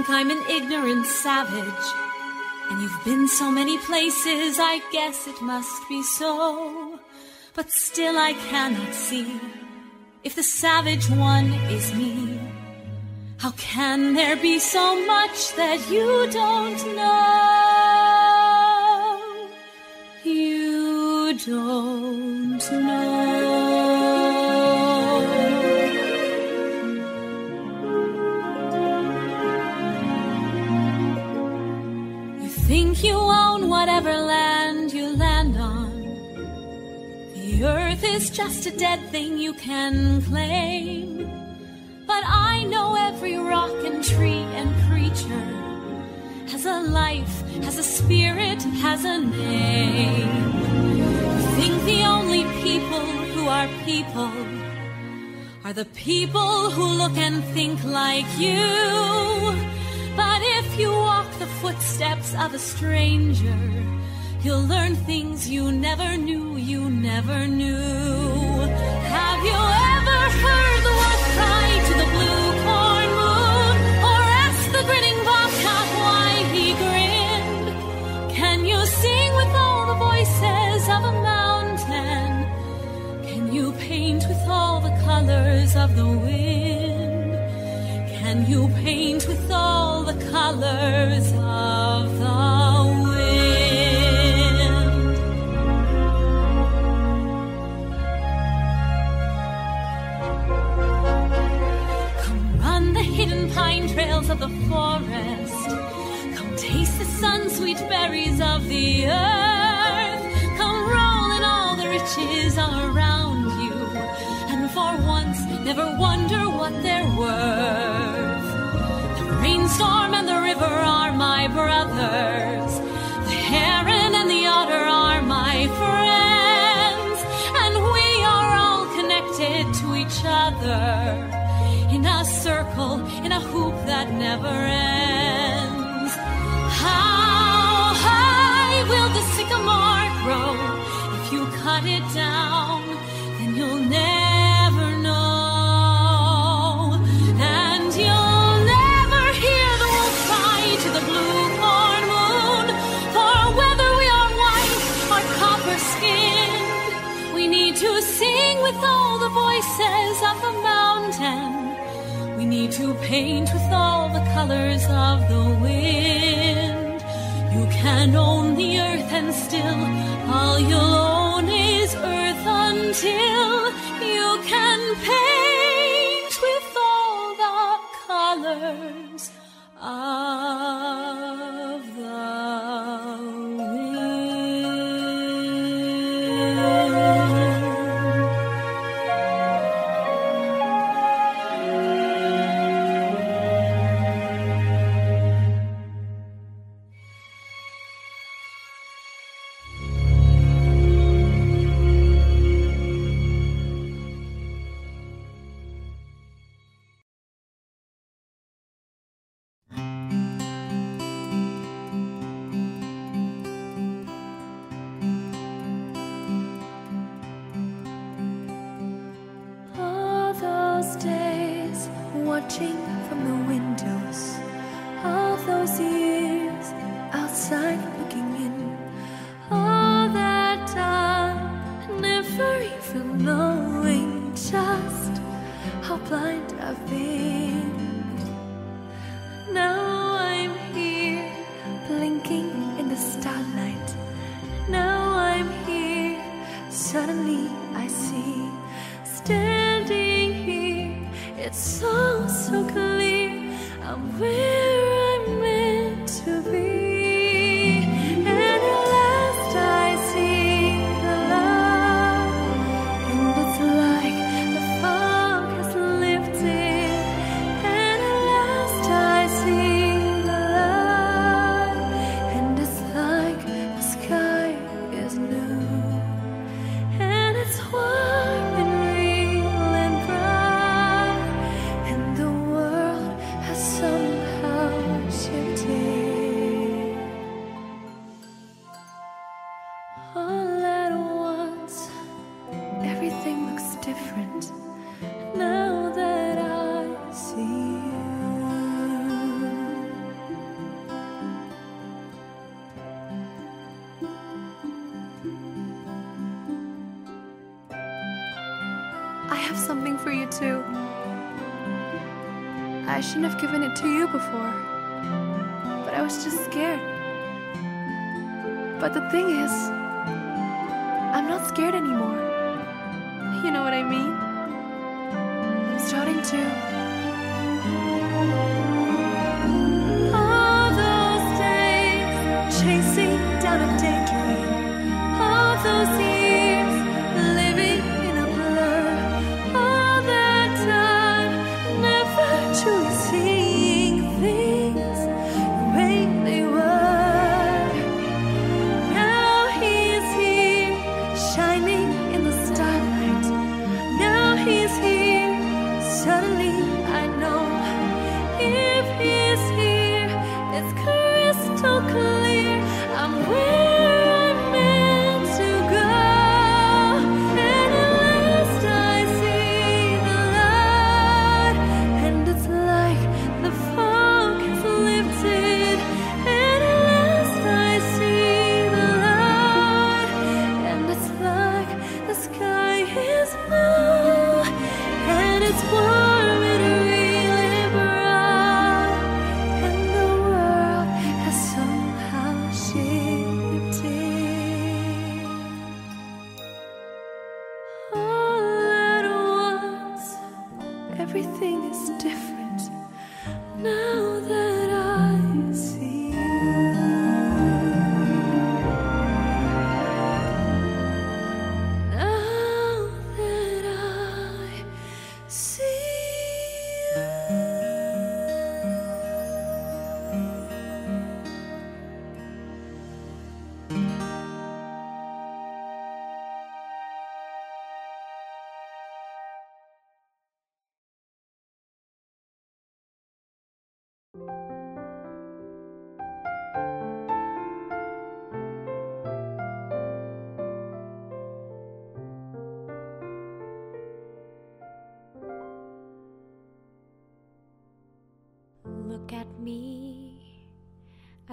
Speaker 7: think
Speaker 6: I'm an ignorant savage. And you've been so many places, I guess it must be so. But still I cannot see if the savage one is me. How can there be so much that you don't know? You don't know. Is just a dead thing you can claim. But I know every rock and tree and creature has a life, has a spirit, has a name. You think the only people who are people are the people who look and think like you. But if you walk the footsteps of a stranger, you'll learn things you never knew, you never knew. Have you ever heard the wolf cry to the blue corn moon? Or ask the grinning bobcat why he grinned? Can you sing with all the voices of a mountain? Can you paint with all the colors of the wind? Can you paint with all the colors of the pine trails of the forest. Come taste the sun sweet berries of the earth. Come roll in all the riches around you. And for once, never wonder what they're worth. The rainstorm and the river are my brothers. The heron and the otter are my friends. And we are all connected to each other in a circle, in a hoop that never ends. How high will the sycamore grow? If you cut it down, then you'll never To paint with all the colors of the wind. You can own the earth and still all you'll own is earth until you can paint with all the colors of the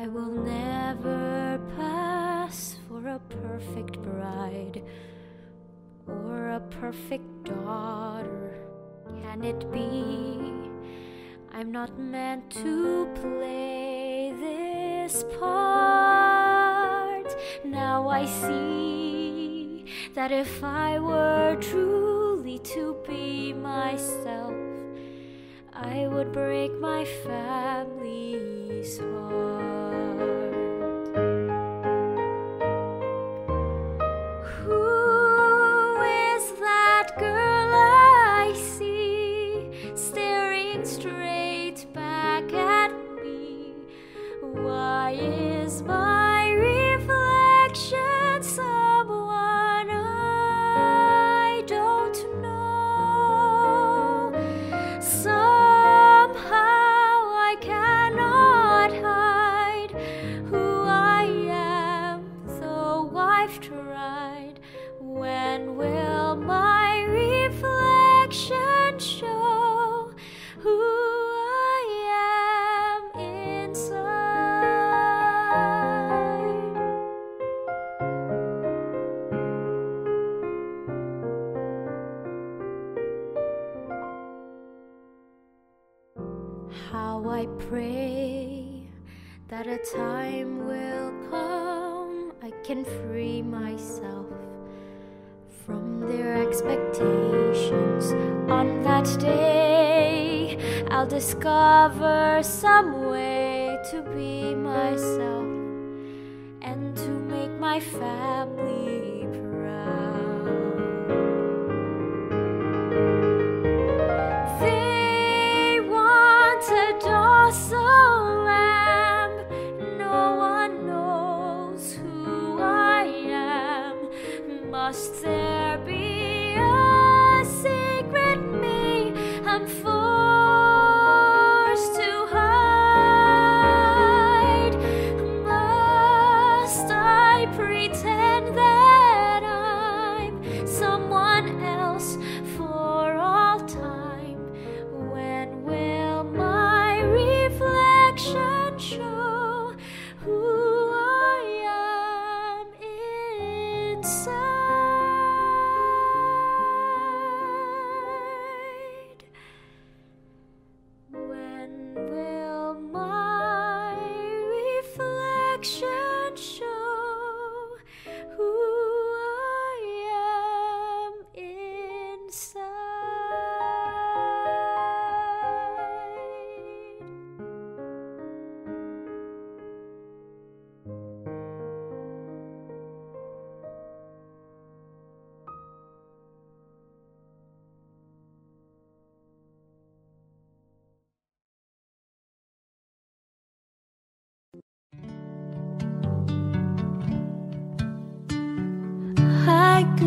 Speaker 1: I
Speaker 7: will never pass for a perfect bride or a perfect daughter. Can it be? I'm not meant to play this part. Now I see that if I were truly to be myself, I would break my family's heart.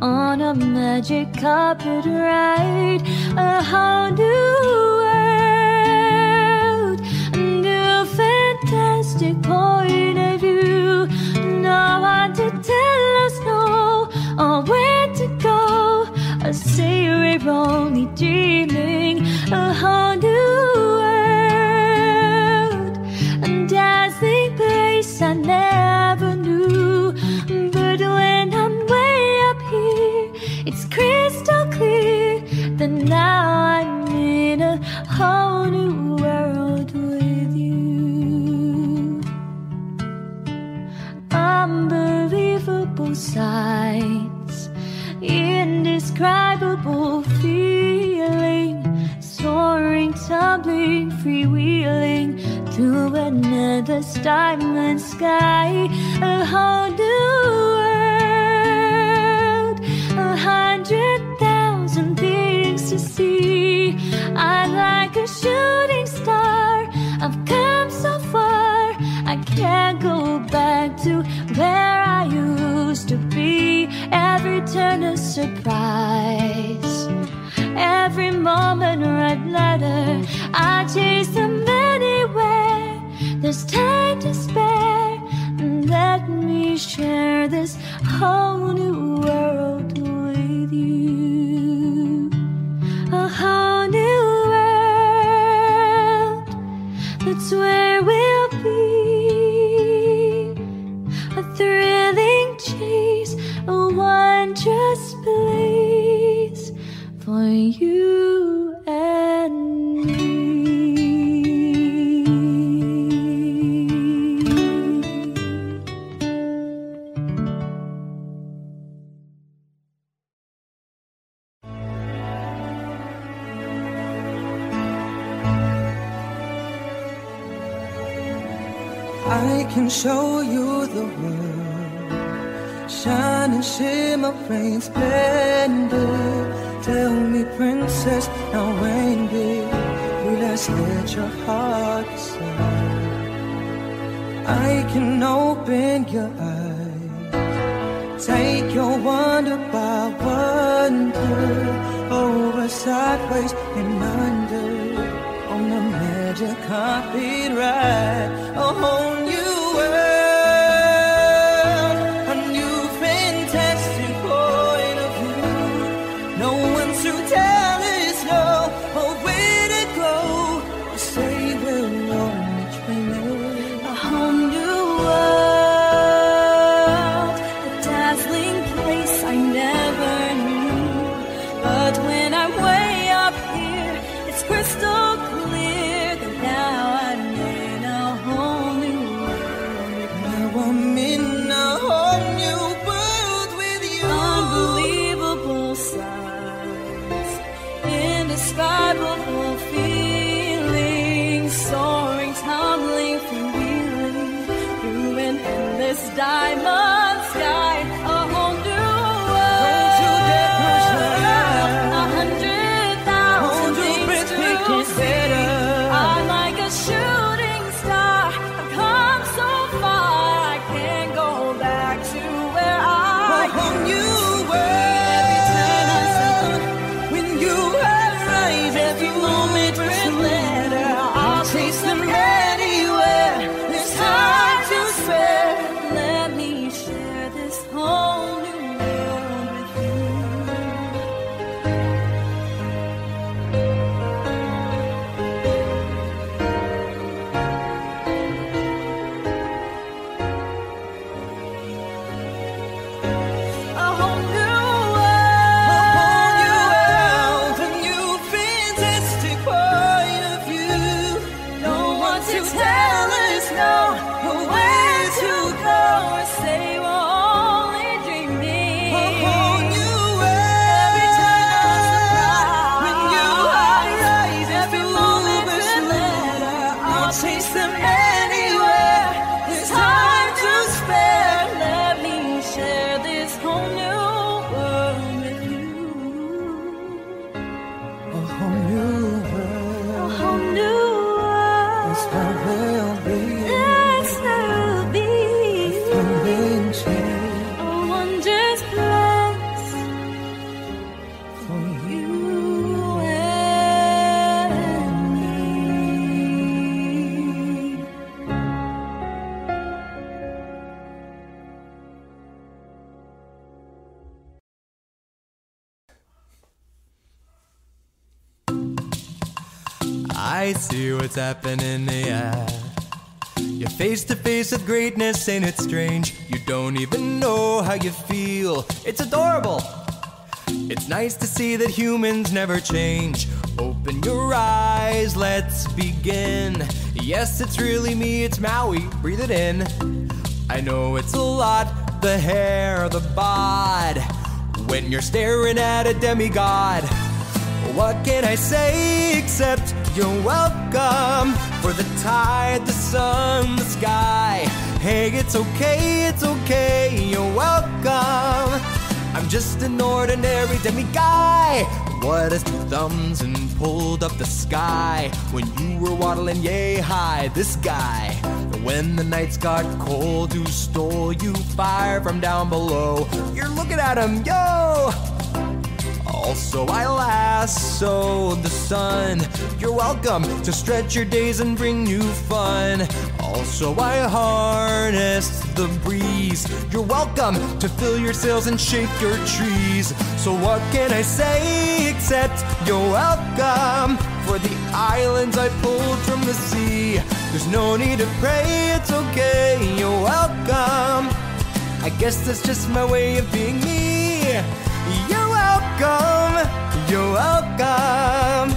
Speaker 4: on a magic carpet ride, a whole new world, a new fantastic point of view. No one to tell us no, or where to go. I say we're only dreaming a whole new world, a dazzling place I never that now I'm in a whole new world with you. Unbelievable sights, indescribable feeling, soaring, tumbling, freewheeling through another starlit sky, a whole new world, a hundred thousand things see. I'm like a shooting star. I've come so far. I can't go back to where I used to be. Every turn a surprise. Every moment red letter. I chase them anywhere. There's time to spare. Let me share this whole new world with you. Where we'll be. A thrilling chase, a wondrous place for you
Speaker 8: I show you the world, shining, shimmering, splendor. Tell me, princess, now when did you last let your heart decide? I can open your eyes, take your wonder by wonder, over, sideways, and under on the magic carpet ride,
Speaker 4: a
Speaker 8: whole new
Speaker 2: that humans never change. Open your eyes, let's begin. Yes, it's really me, it's Maui. Breathe it in. I know it's a lot the hair, the bod. When you're staring at a demigod. What can I say except you're welcome for the tide, the sun, the sky? Hey, it's okay, it's okay, you're welcome. I'm just an ordinary demiguy. What has two thumbs and pulled up the sky when you were waddling yay high? This guy. When the nights got cold, who stole you fire from down below? You're looking at him, yo! Also, I lassoed the sun. You're welcome to stretch your days and bring you fun. Also, I harnessed the breeze. You're welcome to fill your sails and shake your trees. So, what can I say except you're welcome for the islands I pulled from the sea? There's no need to pray, it's okay, you're welcome. I guess that's just my way of being me. You're welcome. You're welcome.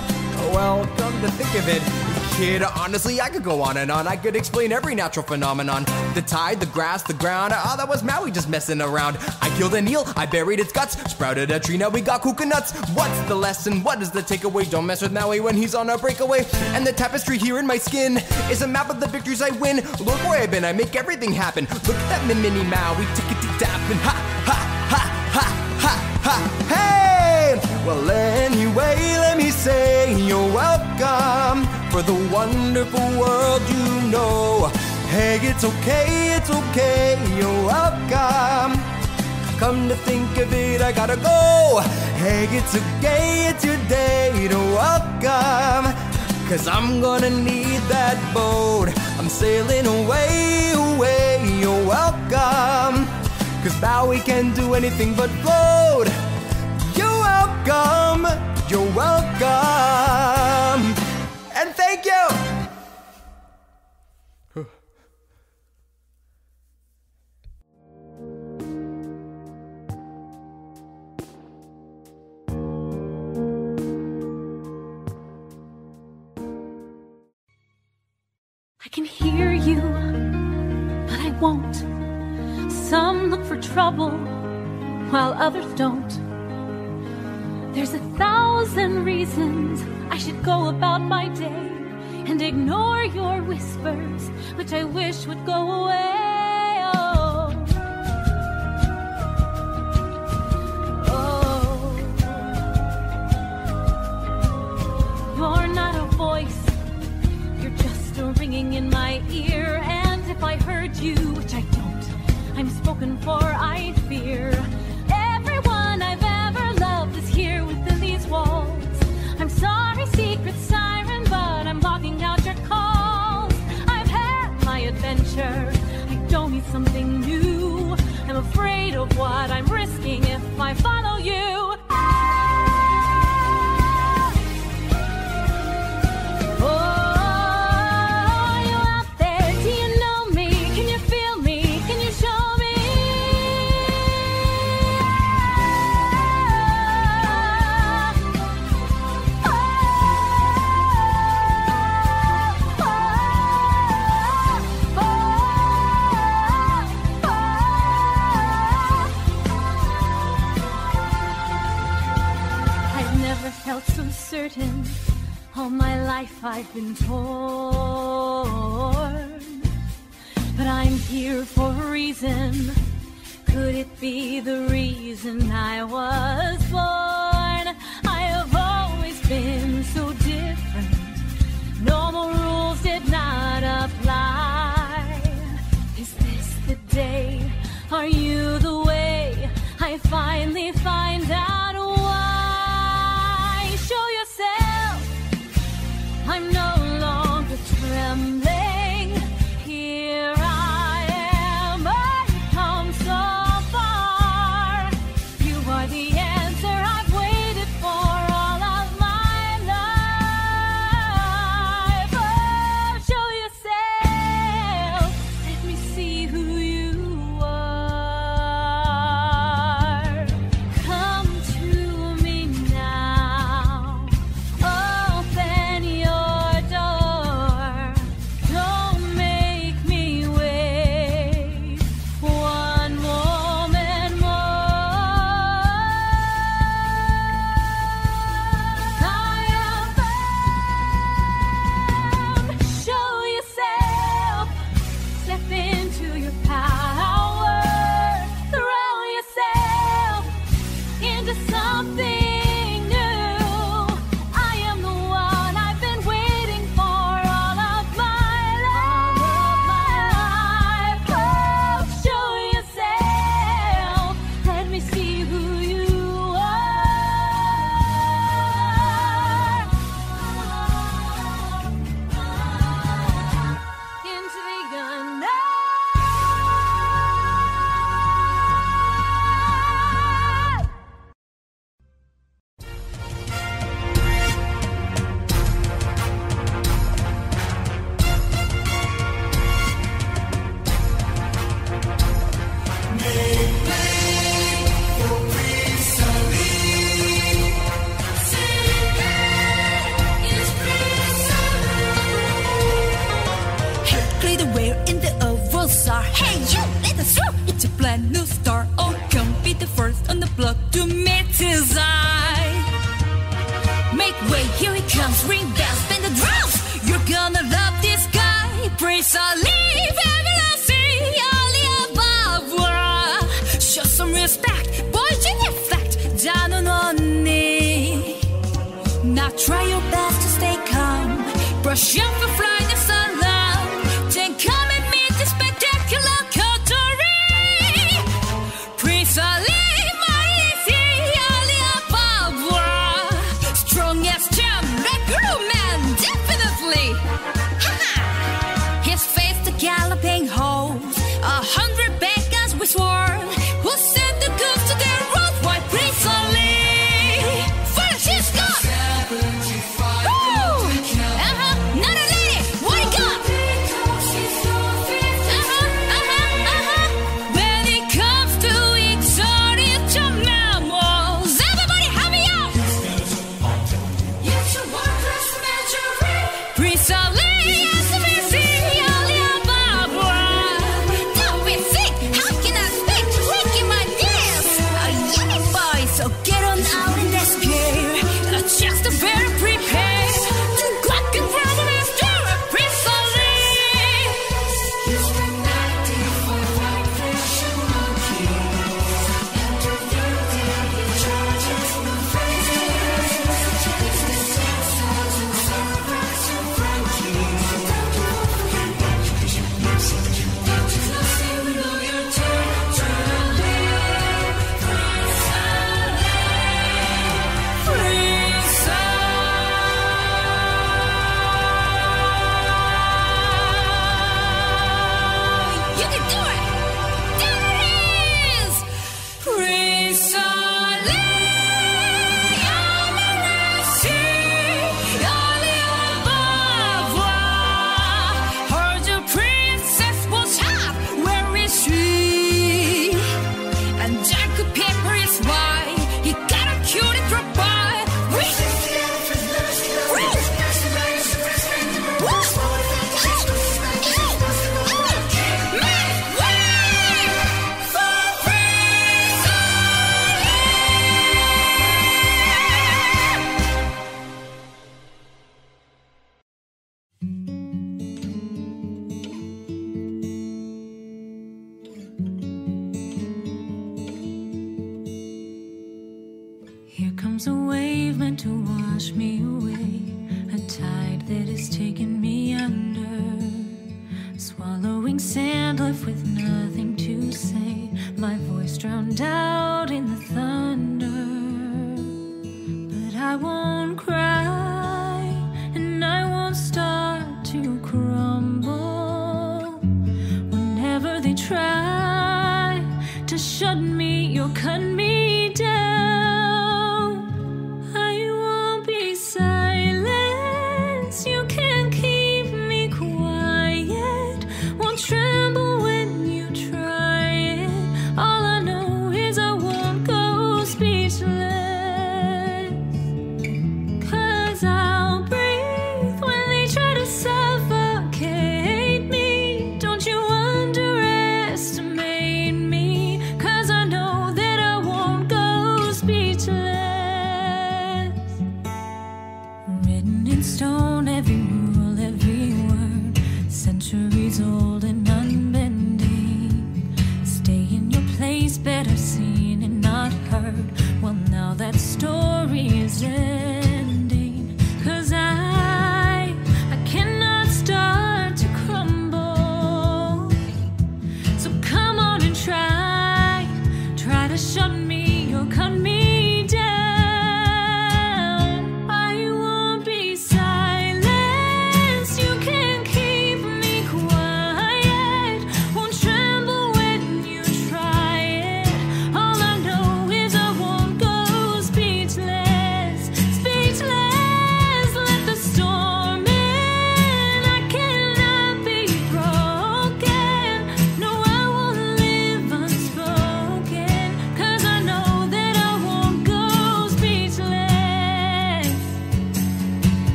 Speaker 2: Well, come to think of it, kid, honestly, I could go on and on. I could explain every natural phenomenon the tide, the grass, the ground. Oh, that was Maui just messing around. I killed an eel, I buried its guts, sprouted a tree, now we got coconuts. What's the lesson? What is the takeaway? Don't mess with Maui when he's on a breakaway. And the tapestry here in my skin is a map of the victories I win. Look where I've been, I make everything happen. Look at that mini Maui, tickety tap, and ha, ha, ha, ha, ha, ha, hey! Well, anyway, let me say you're welcome for the wonderful world you know. Hey, it's okay, it's okay, you're welcome. Come to think of it, I gotta go. Hey, it's okay, it's your day to welcome. Cause I'm gonna need that boat. I'm sailing away, away, you're welcome. Cause now we can't do anything but float. Welcome, you're welcome. And thank you.
Speaker 7: I can hear you, but I won't. Some look for trouble, while others don't. There's a thousand reasons I should go about my day and ignore your whispers, which I wish would go away. Oh. Oh. You're not a voice, you're just a ringing in my ear. And if I heard you, which I don't, I'm spoken for, I fear. Secret siren, but I'm blocking out your calls. I've had my adventure, I don't need something new. I'm afraid of what I'm risking if I follow you. Certain. All my life I've been torn. But I'm here for a reason. Could it be the reason I was born? I have always been so different. Normal rules did not apply. Is this the day? Are you the way? I finally find out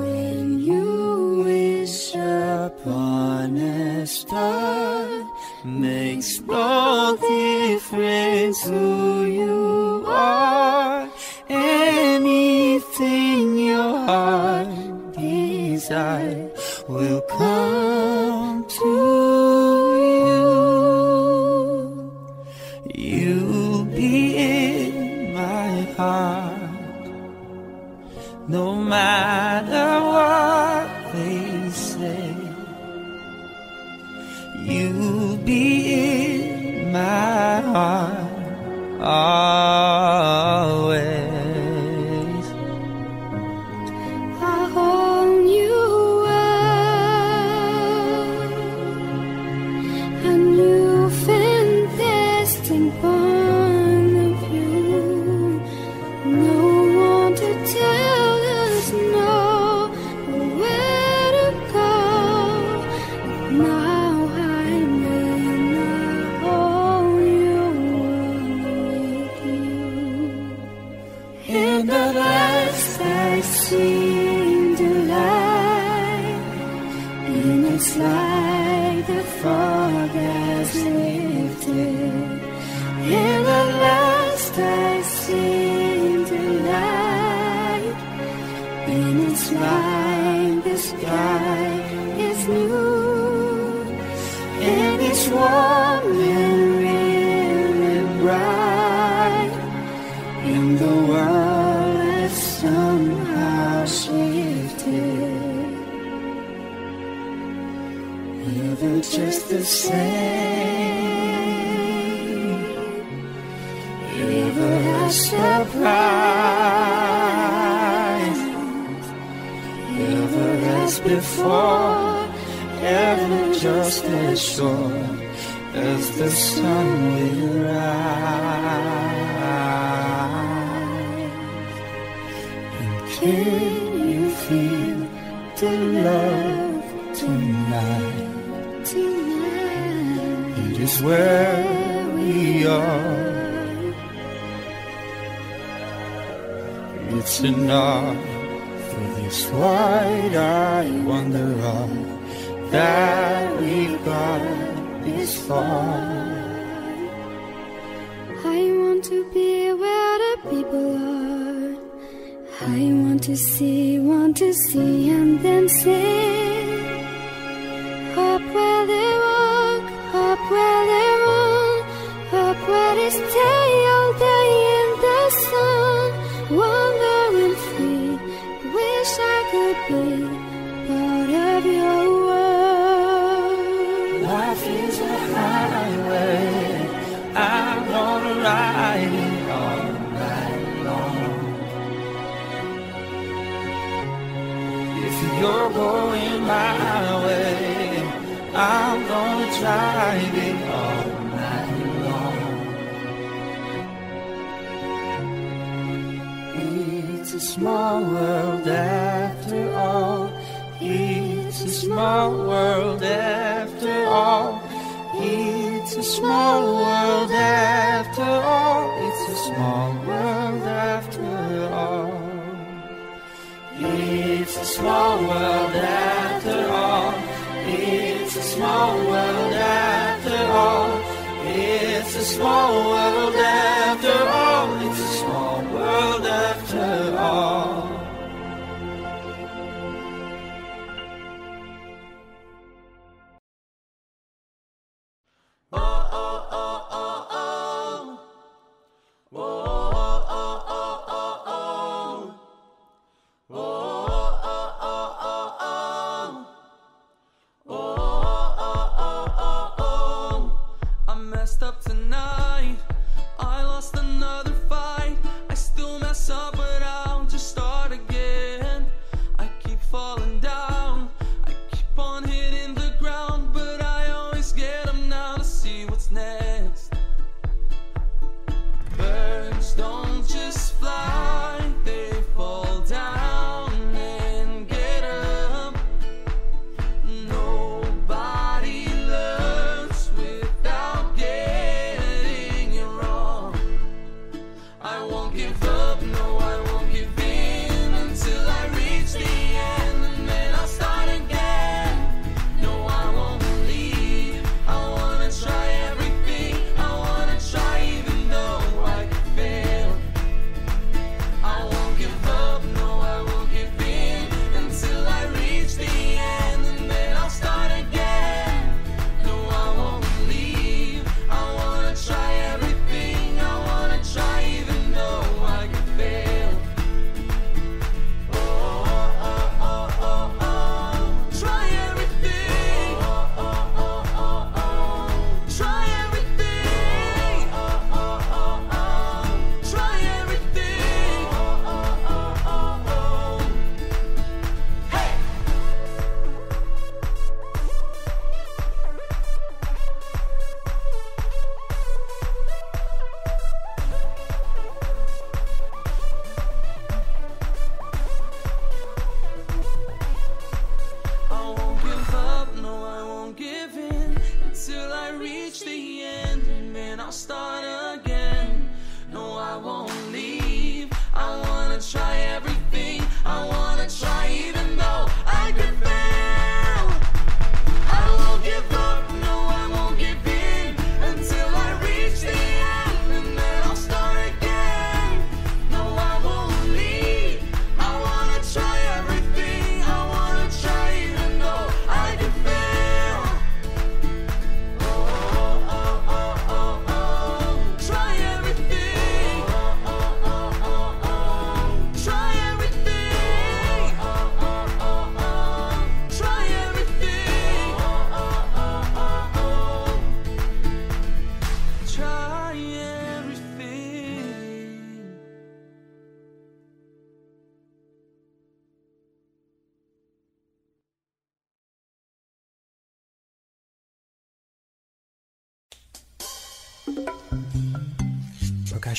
Speaker 9: When you
Speaker 13: wish upon a star, makes no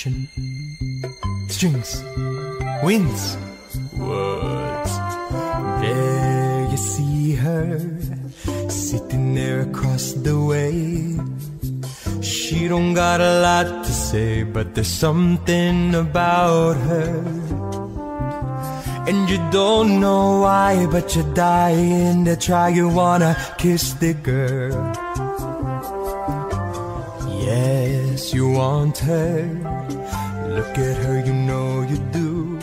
Speaker 2: percussion, strings, winds, words. There you see her sitting there across the way. She don't got a lot to say, but there's something about her. And you don't know why, but you're dying to try. You wanna kiss the girl. Yes, you want her. Look at her, you know you do.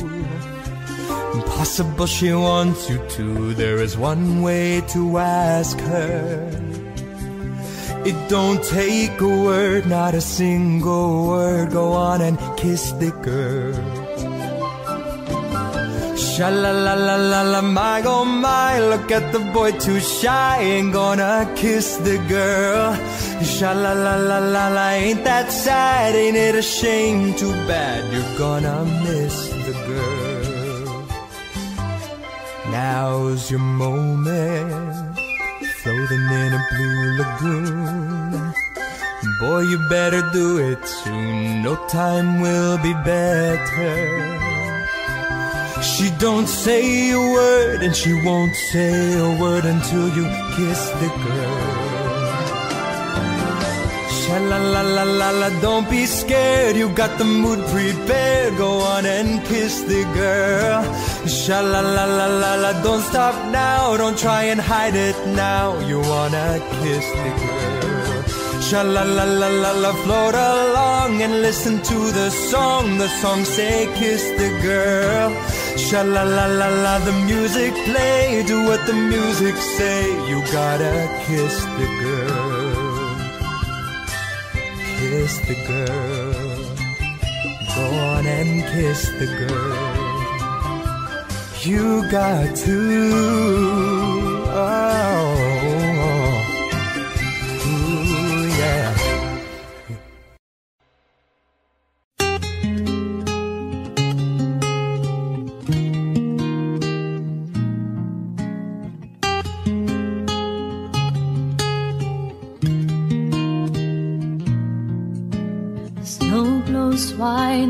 Speaker 2: Impossible, she wants you to. There is one way to ask her. It don't take a word, not a single word. Go on and kiss the girl. Sha la la la la la, my oh my, look at the boy too shy, ain't gonna kiss the girl. Sha la la la la la, ain't that sad, ain't it a shame, too bad, you're gonna miss the girl. Now's your moment, floating in a blue lagoon. Boy, you better do it soon, no time will be better. She don't say a word and she won't say a word until you kiss the girl. Sha la la la la la, don't be scared, you got the mood prepared. Go on and kiss the girl. Sha la la la la la, don't stop now, don't try and hide it now. You wanna kiss the girl. Sha la la la la la, float along and listen to the song. The song say kiss the girl. Sha la la la la, the music play. Do what the music say. You gotta kiss the girl. Kiss the girl. Go on and kiss the girl. You got to. Oh.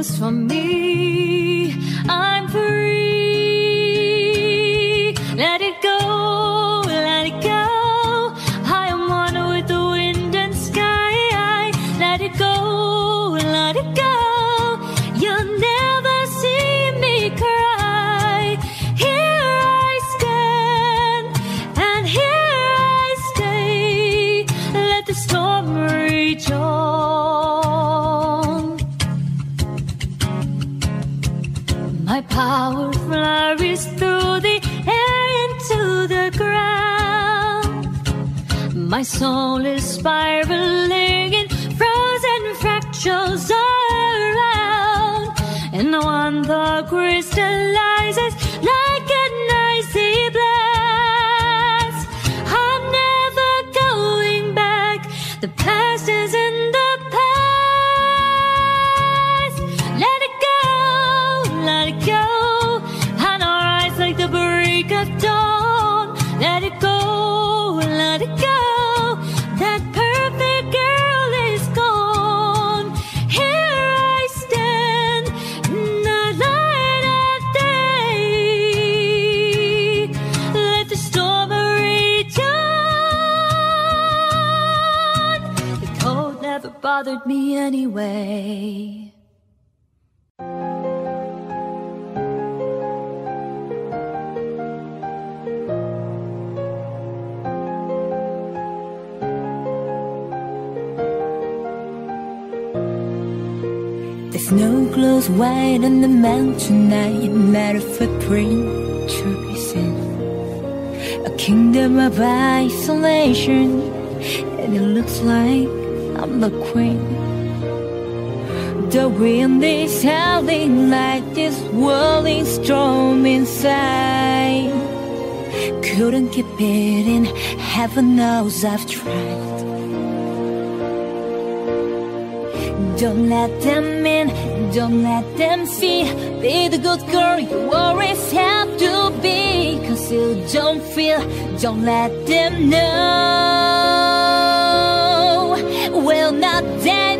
Speaker 9: rules for me. I'm free. My soul is spiraling in frozen fractures around, and on the crystallizes bothered me anyway. The snow glows white on the mountain. I am not a footprint tracing a kingdom of isolation, and it looks like the queen. The wind is howling like this whirling storm inside. Couldn't keep it in, heaven knows I've tried. Don't let them in, don't let them see. Be the good girl you always have to be. Cause you don't feel, don't let them know dead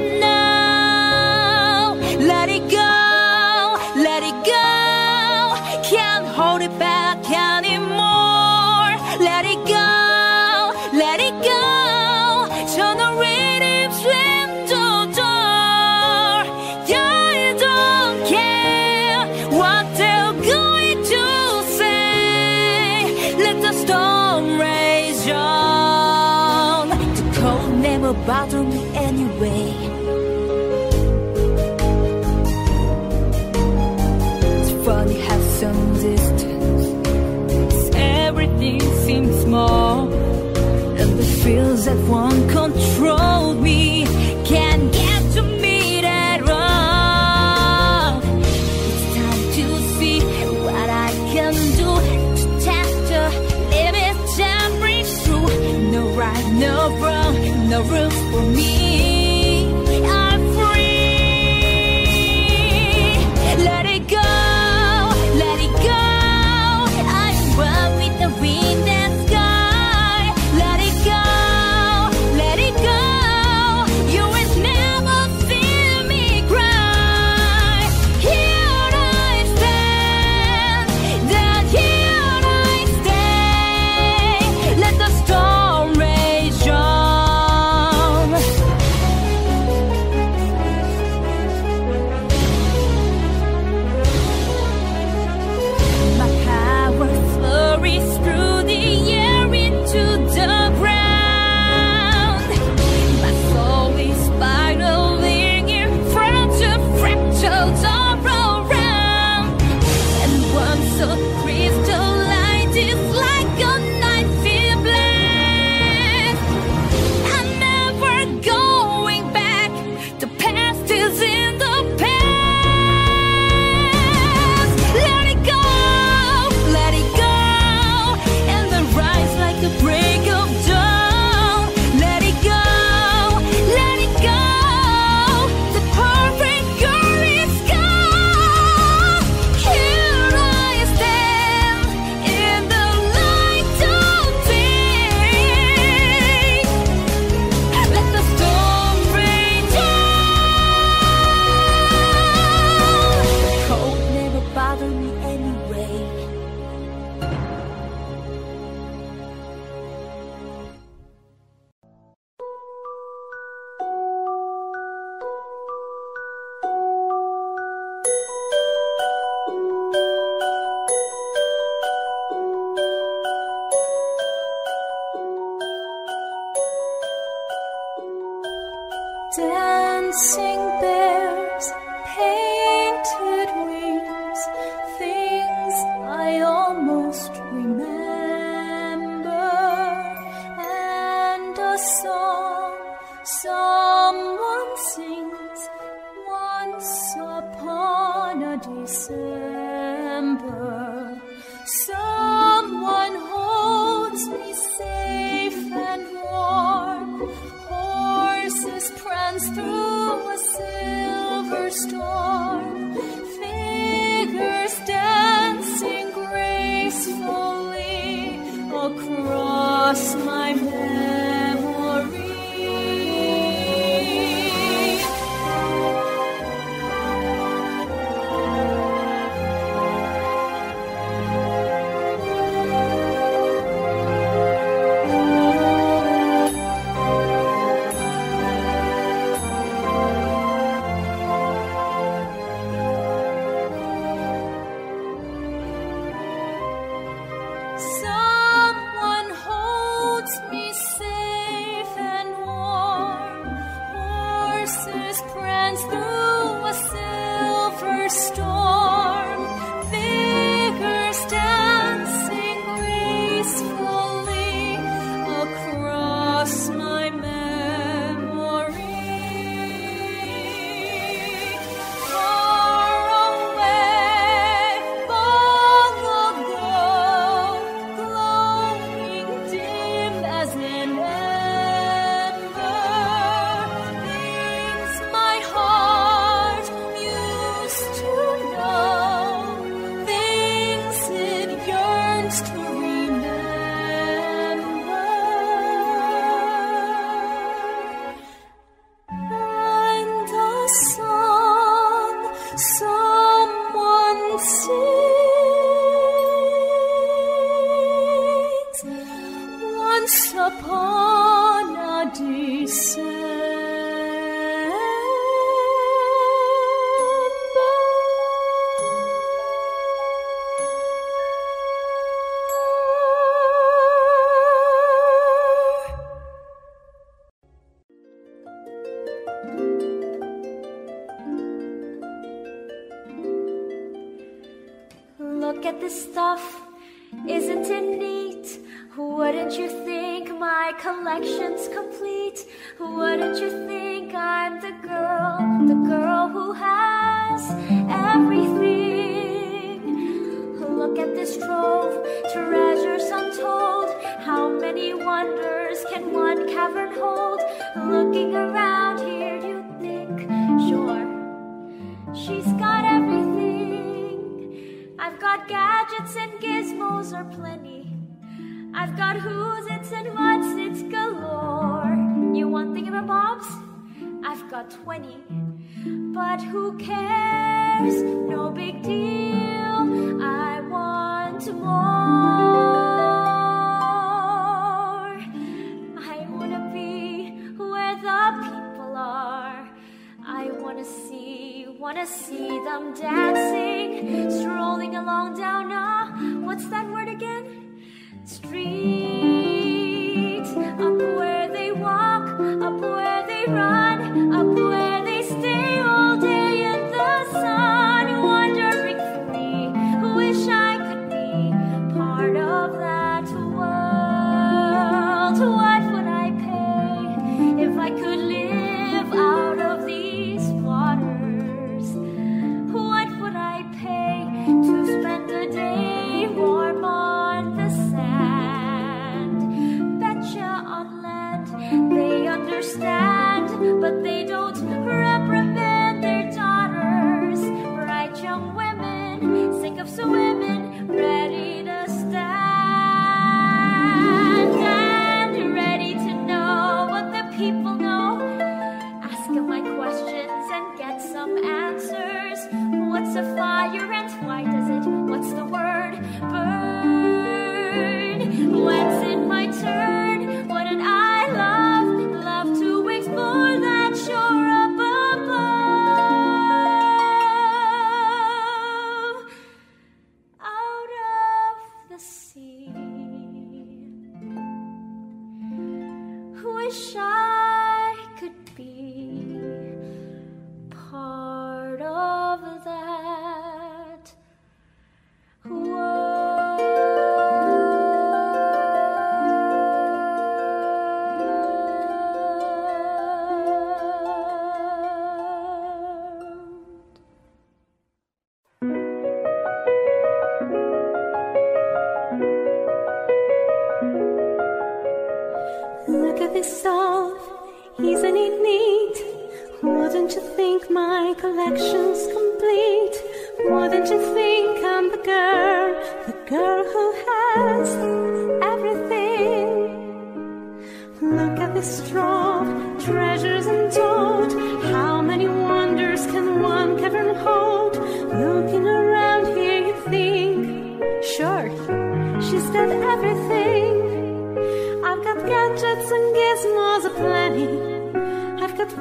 Speaker 9: at one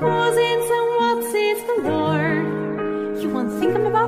Speaker 14: would I pay to spend a day warm on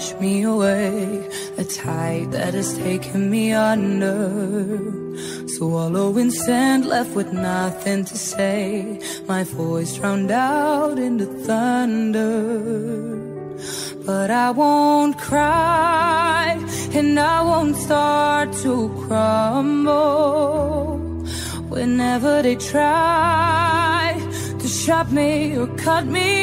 Speaker 10: wash me away. A tide that has taken me under. Swallowing sand left with nothing to say. My voice drowned out in the thunder. But I won't cry And I won't start to crumble. Whenever they try To shut me or cut me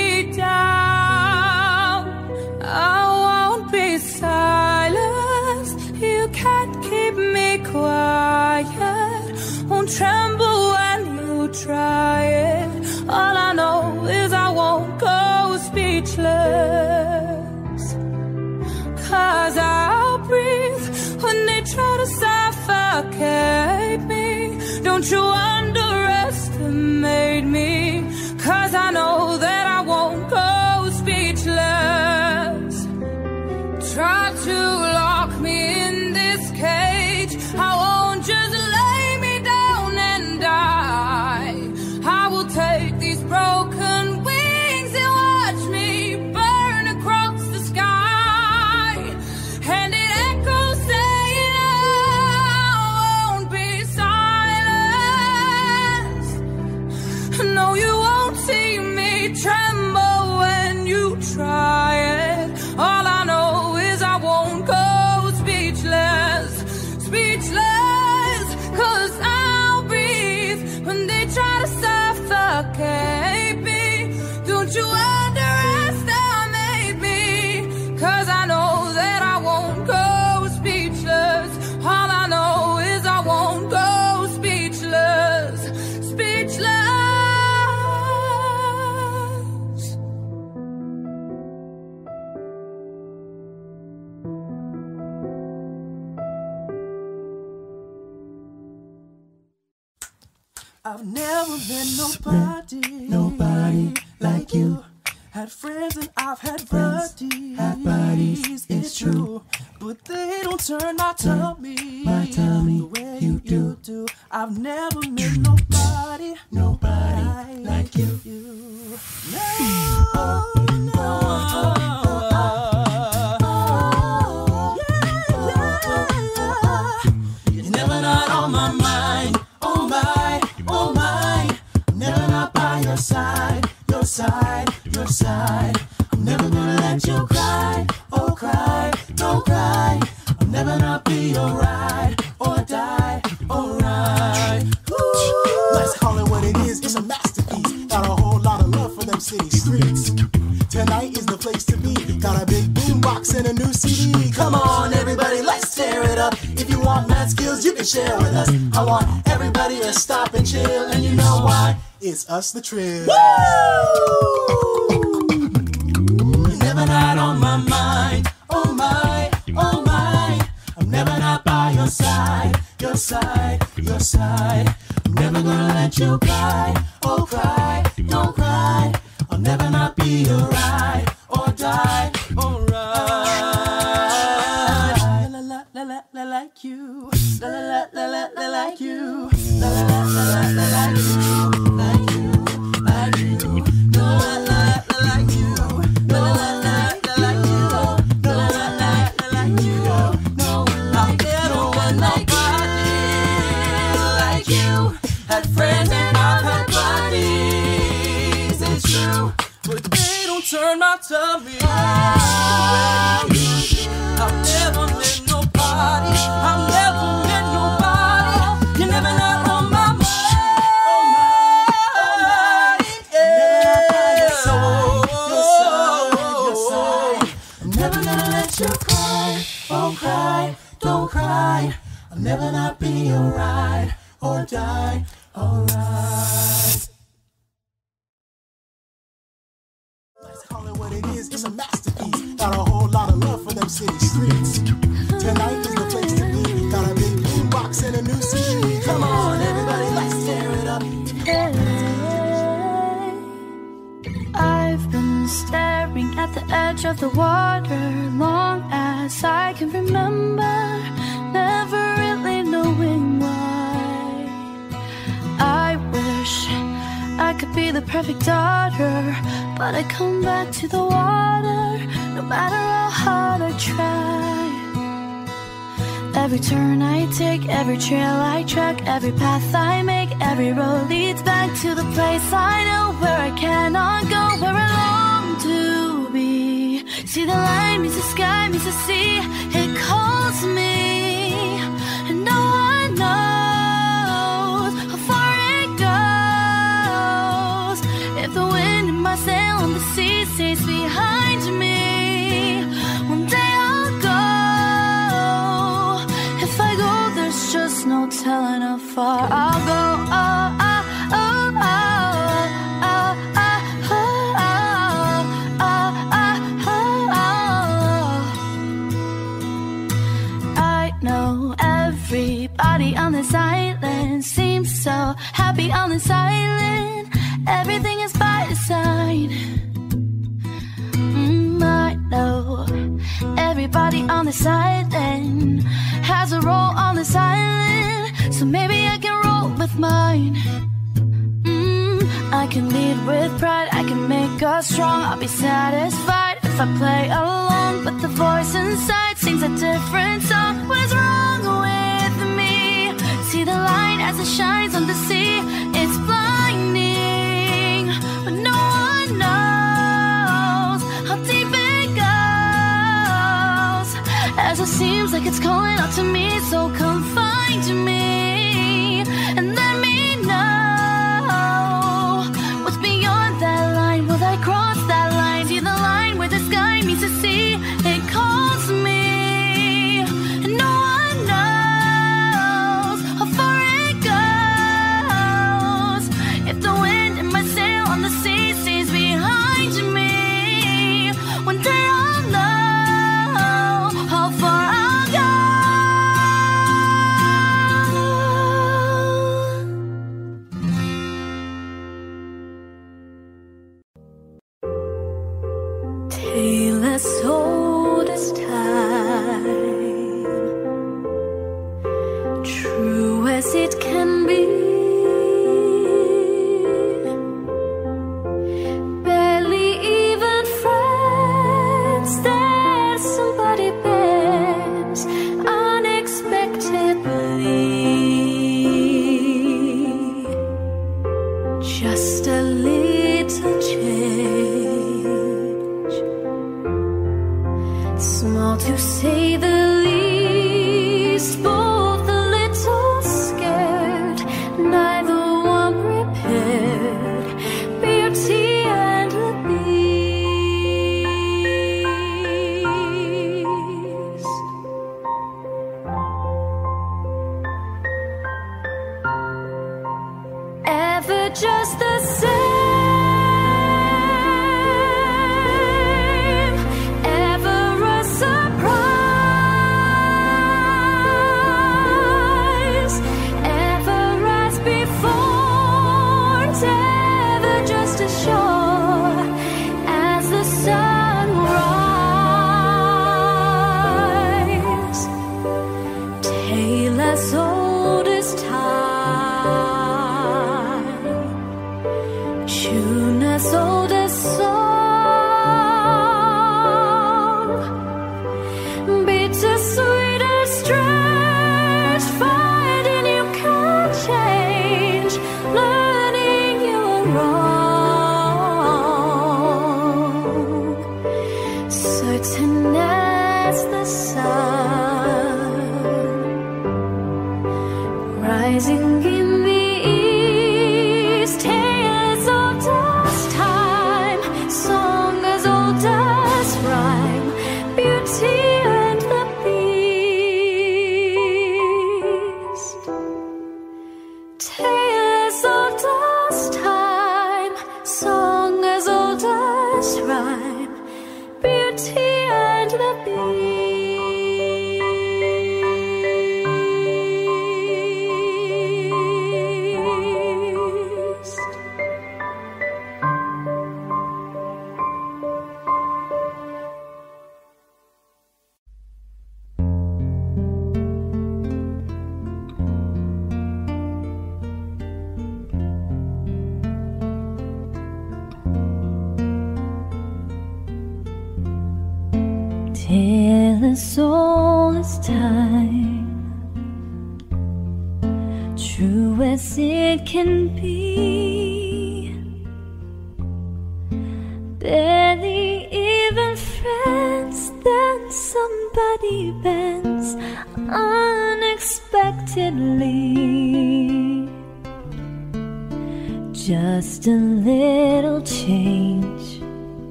Speaker 13: I've never been nobody, nobody like you. Had friends and I've had friends, buddies. Buddies it's, it's true. But they don't turn my tummy, my tummy the way you, you do. do. I've never
Speaker 1: been the trip. Woo!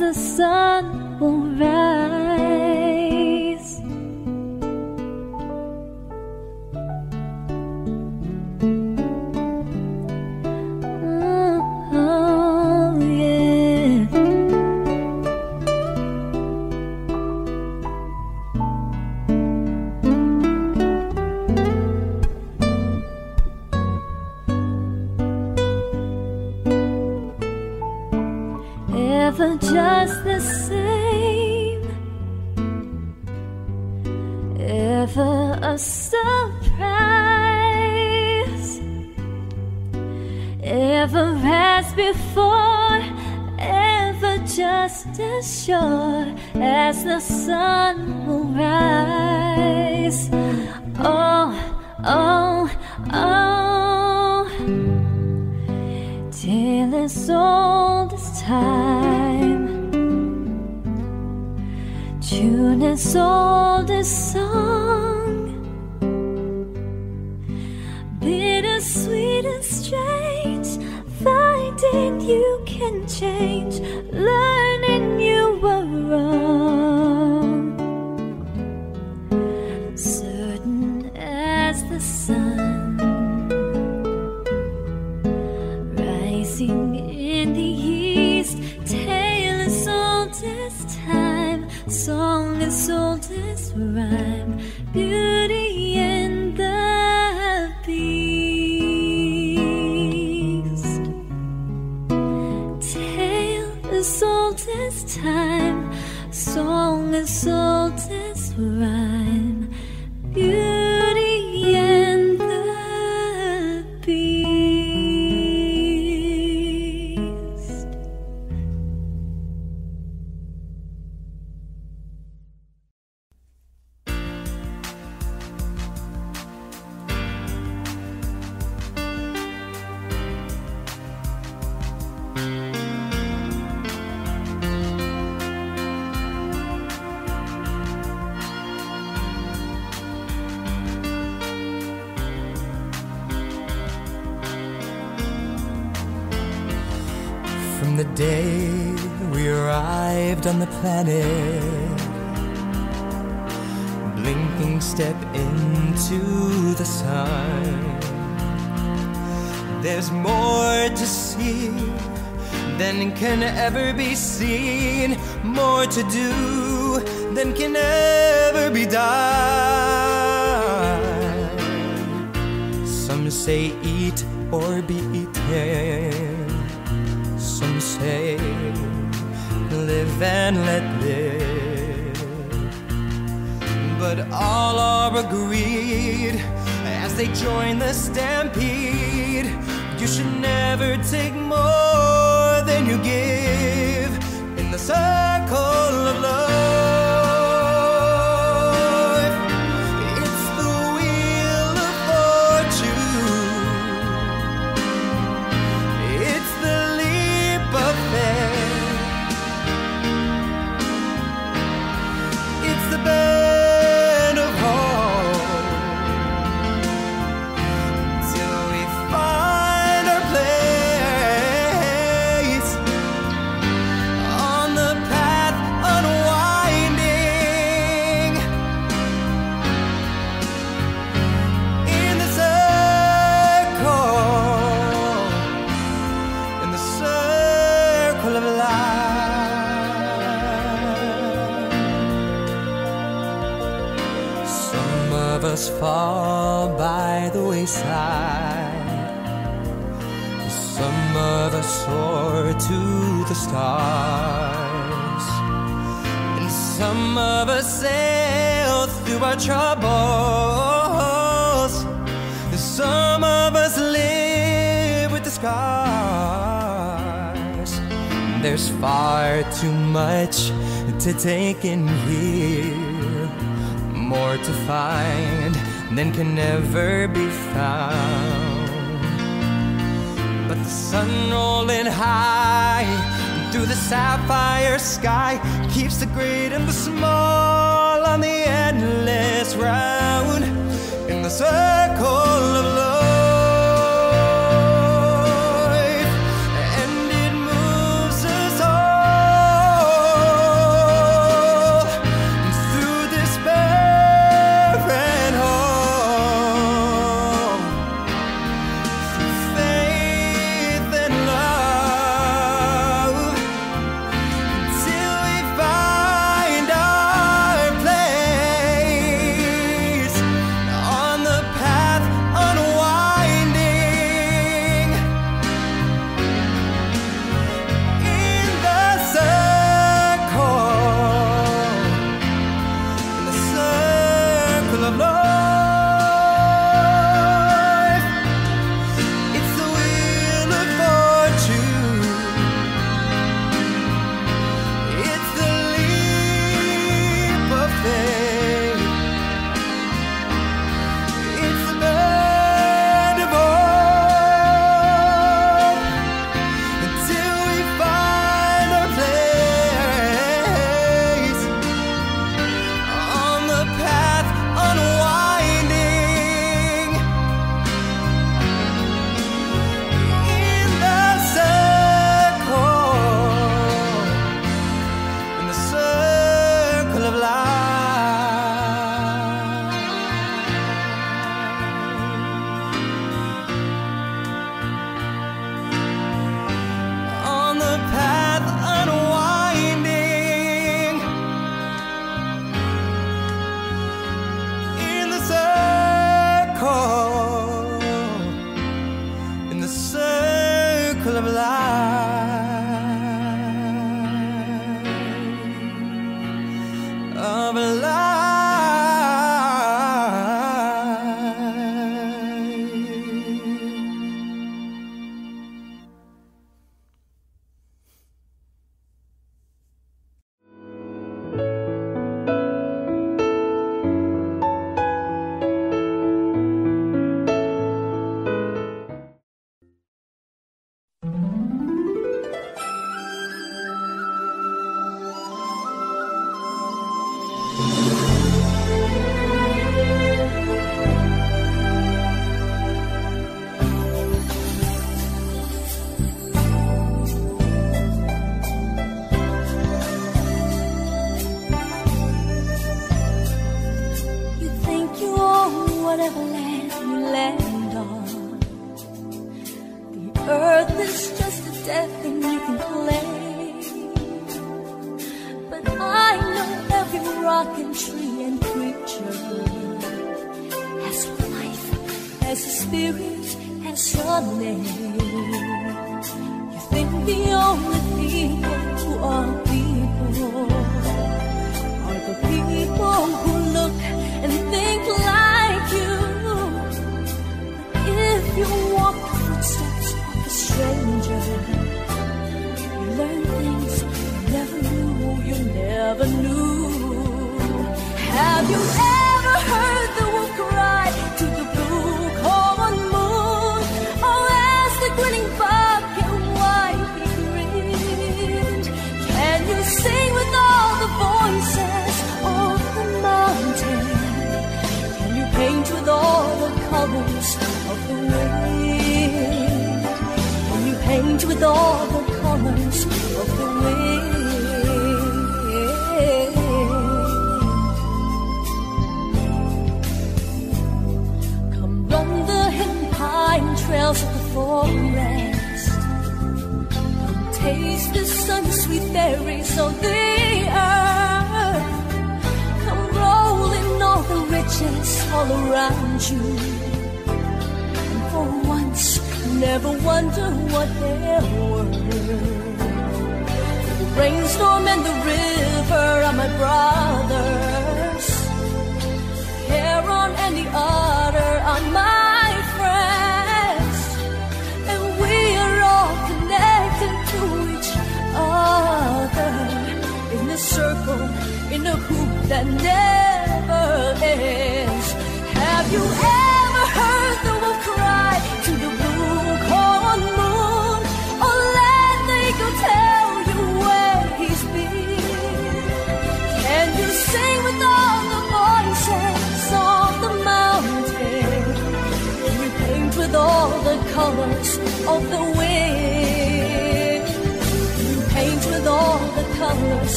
Speaker 7: Bittersweet and
Speaker 2: keeps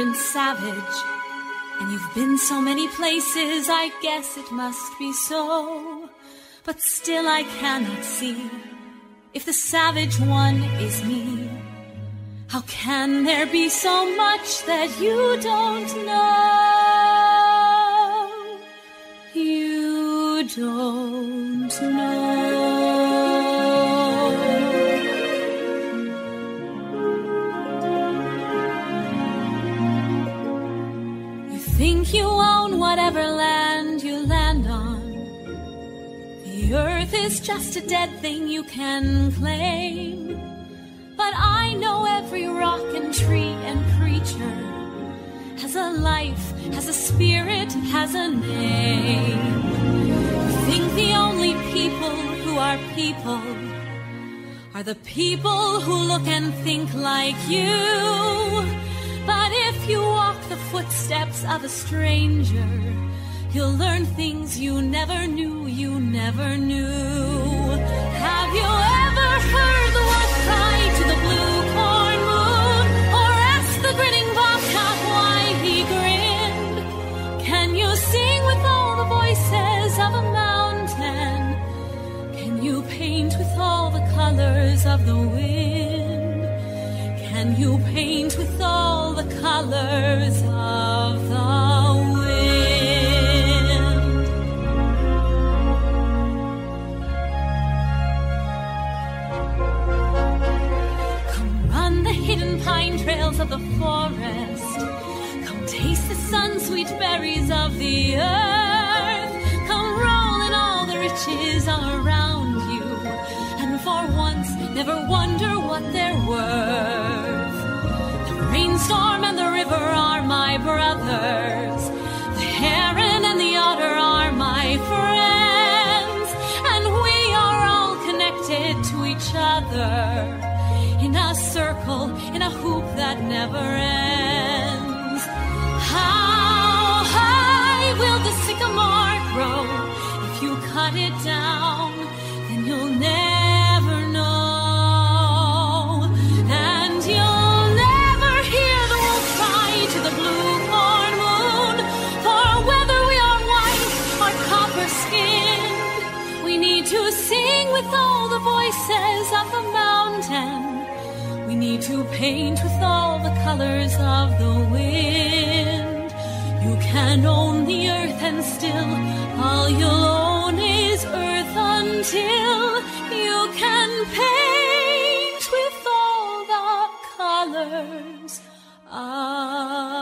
Speaker 7: and
Speaker 6: savage. And you've been so many places, I guess it must be so. But still I cannot see if the savage one is me. How can there be so much that you don't know? just a dead thing you can claim. But I know every rock and tree and creature has a life, has a spirit, has a name. You think the only people who are people are the people who look and think like you. But if you walk the footsteps of a stranger, You'll learn things you never knew, you never knew. each other in a circle, in a hoop that never ends. How high will the sycamore grow if you cut it down? to paint with all the colors of the wind. You can own the earth and still all you'll own is earth until you can paint with all the colors of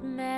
Speaker 7: not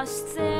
Speaker 15: Must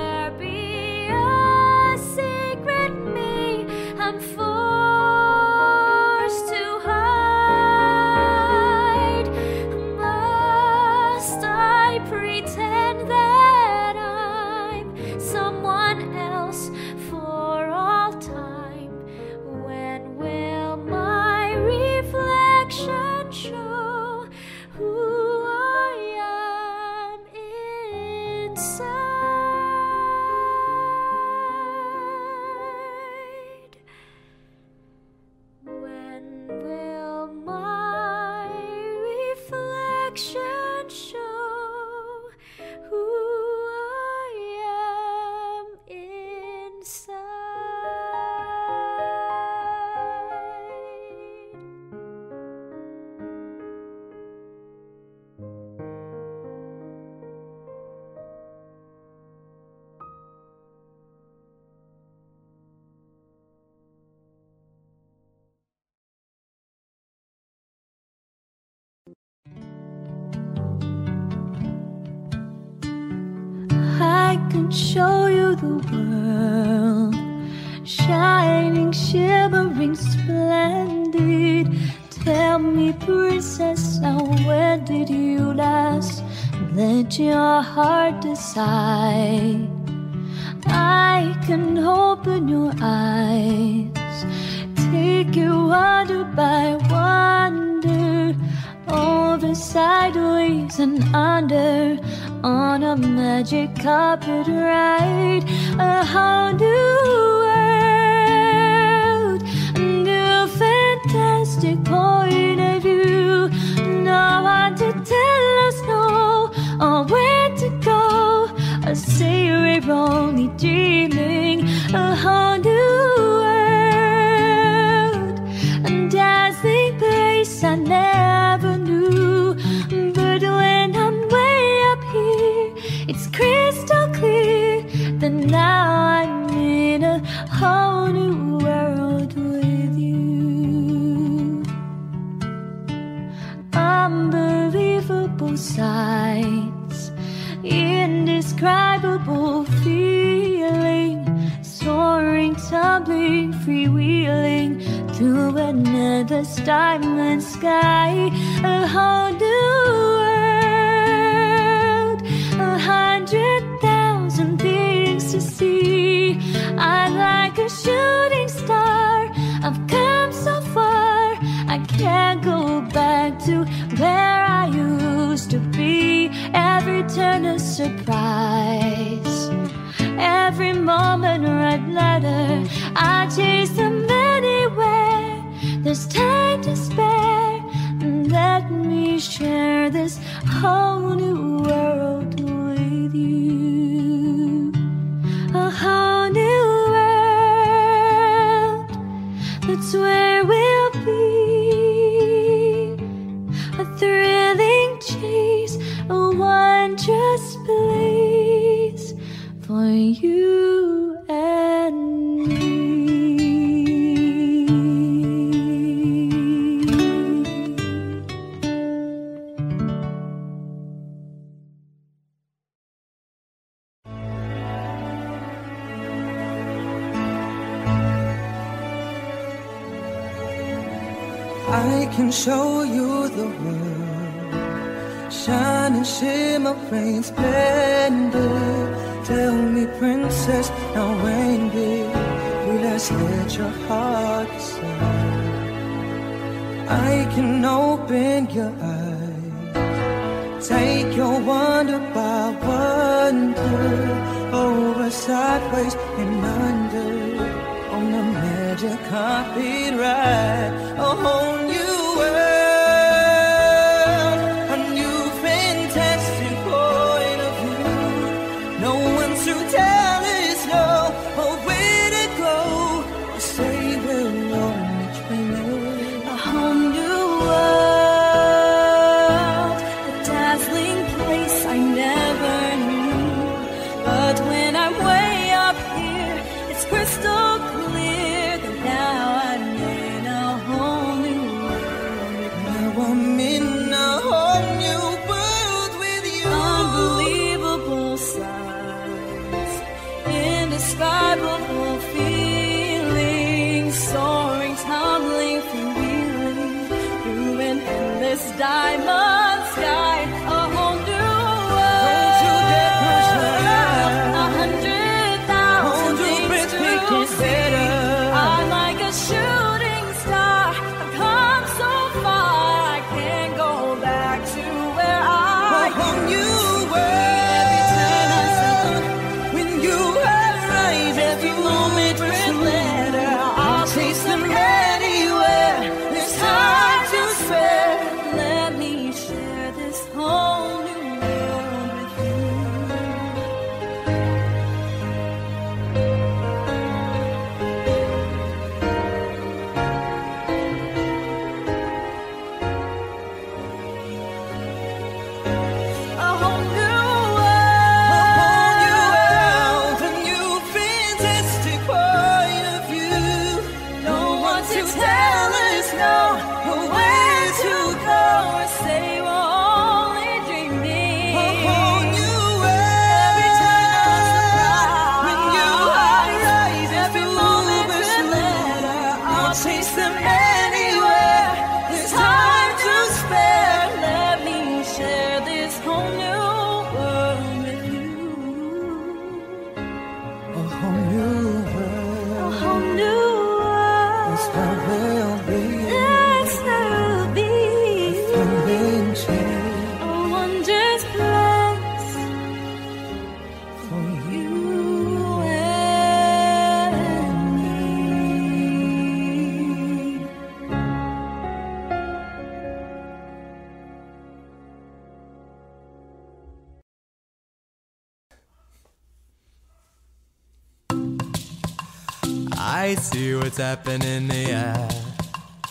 Speaker 2: what's happening, yeah.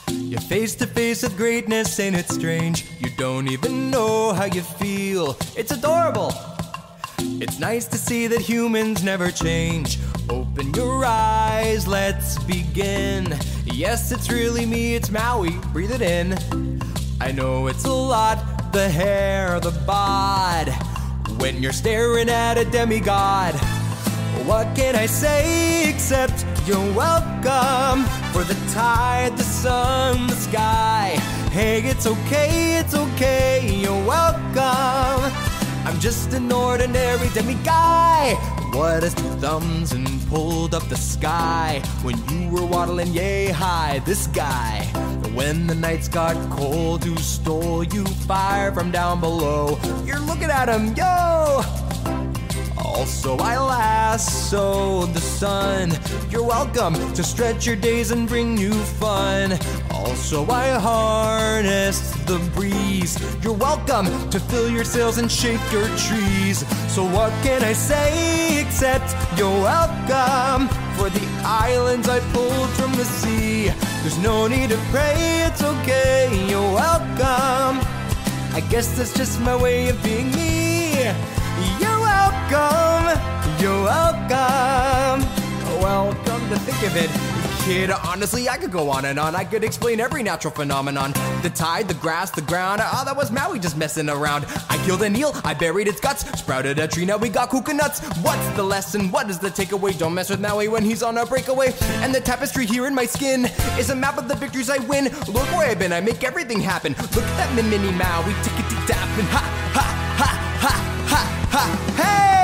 Speaker 2: You're face to face with greatness, ain't it strange? You don't even know how you feel. It's adorable. It's nice to see that humans never change. Open your eyes, let's begin. Yes, it's really me, it's Maui. Breathe it in. I know it's a lot the hair, the bod. When you're staring at a demigod. What can I say except you're welcome for the tide, the sun, the sky? Hey, it's okay, it's okay, you're welcome. I'm just an ordinary demi guy. What has two thumbs and pulled up the sky when you were waddling yay high? This guy. When the nights got cold, who stole you fire from down below? You're looking at him, yo! Also, I lassoed the sun. You're welcome to stretch your days and bring you fun. Also, I harnessed the breeze. You're welcome to fill your sails and shake your trees. So, what can I say except you're welcome for the islands I pulled from the sea? There's no need to pray, it's okay, you're welcome. I guess that's just my way of being me. You're welcome. You're welcome. Well, come to think of it, kid, honestly, I could go on and on. I could explain every natural phenomenon the tide, the grass, the ground. Oh, that was Maui just messing around. I killed an eel, I buried its guts, sprouted a tree, now we got coconuts. What's the lesson? What is the takeaway? Don't mess with Maui when he's on a breakaway. And the tapestry here in my skin is a map of the victories I win. Look where I've been, I make everything happen. Look at that mini Maui, tickety tap, and ha, ha, ha, ha, ha, ha, hey!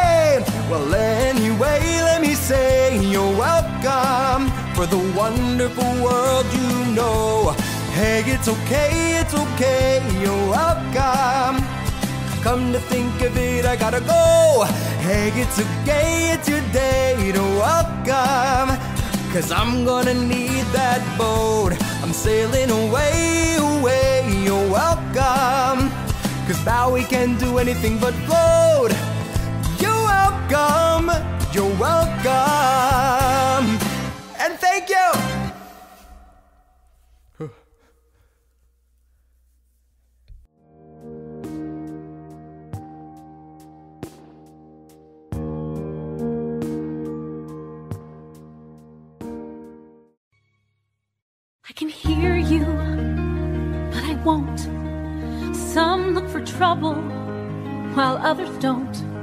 Speaker 2: Well, anyway, let me say you're welcome for the wonderful world you know. Hey, it's okay, it's okay, you're welcome. Come to think of it, I gotta go. Hey, it's okay, it's your day to welcome. Cause I'm gonna need that boat. I'm sailing away, away, you're welcome. Cause now we can't do anything but float. You're welcome, you're welcome. And thank you.
Speaker 7: I can hear you, but I won't. Some look for trouble, while others don't.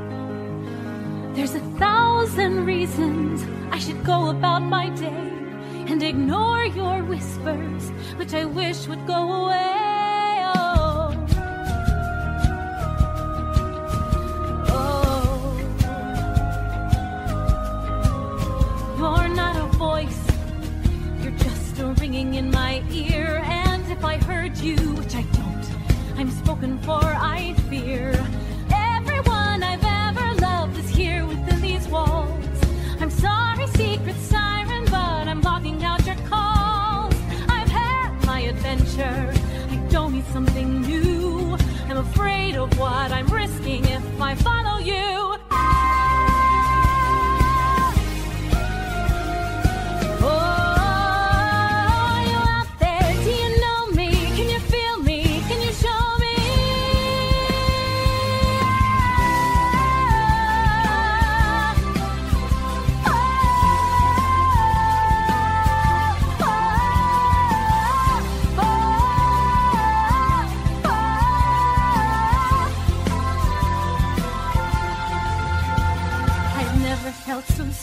Speaker 7: There's a thousand reasons I should go about my day and ignore your whispers, which I wish would go away. Oh. Oh. You're not a voice, you're just a ringing in my ear. And if I heard you, which I don't, I'm spoken for, I fear. Secret siren, but I'm blocking out your calls. I've had my adventure, I don't need something new. I'm afraid of what I'm risking if I follow you.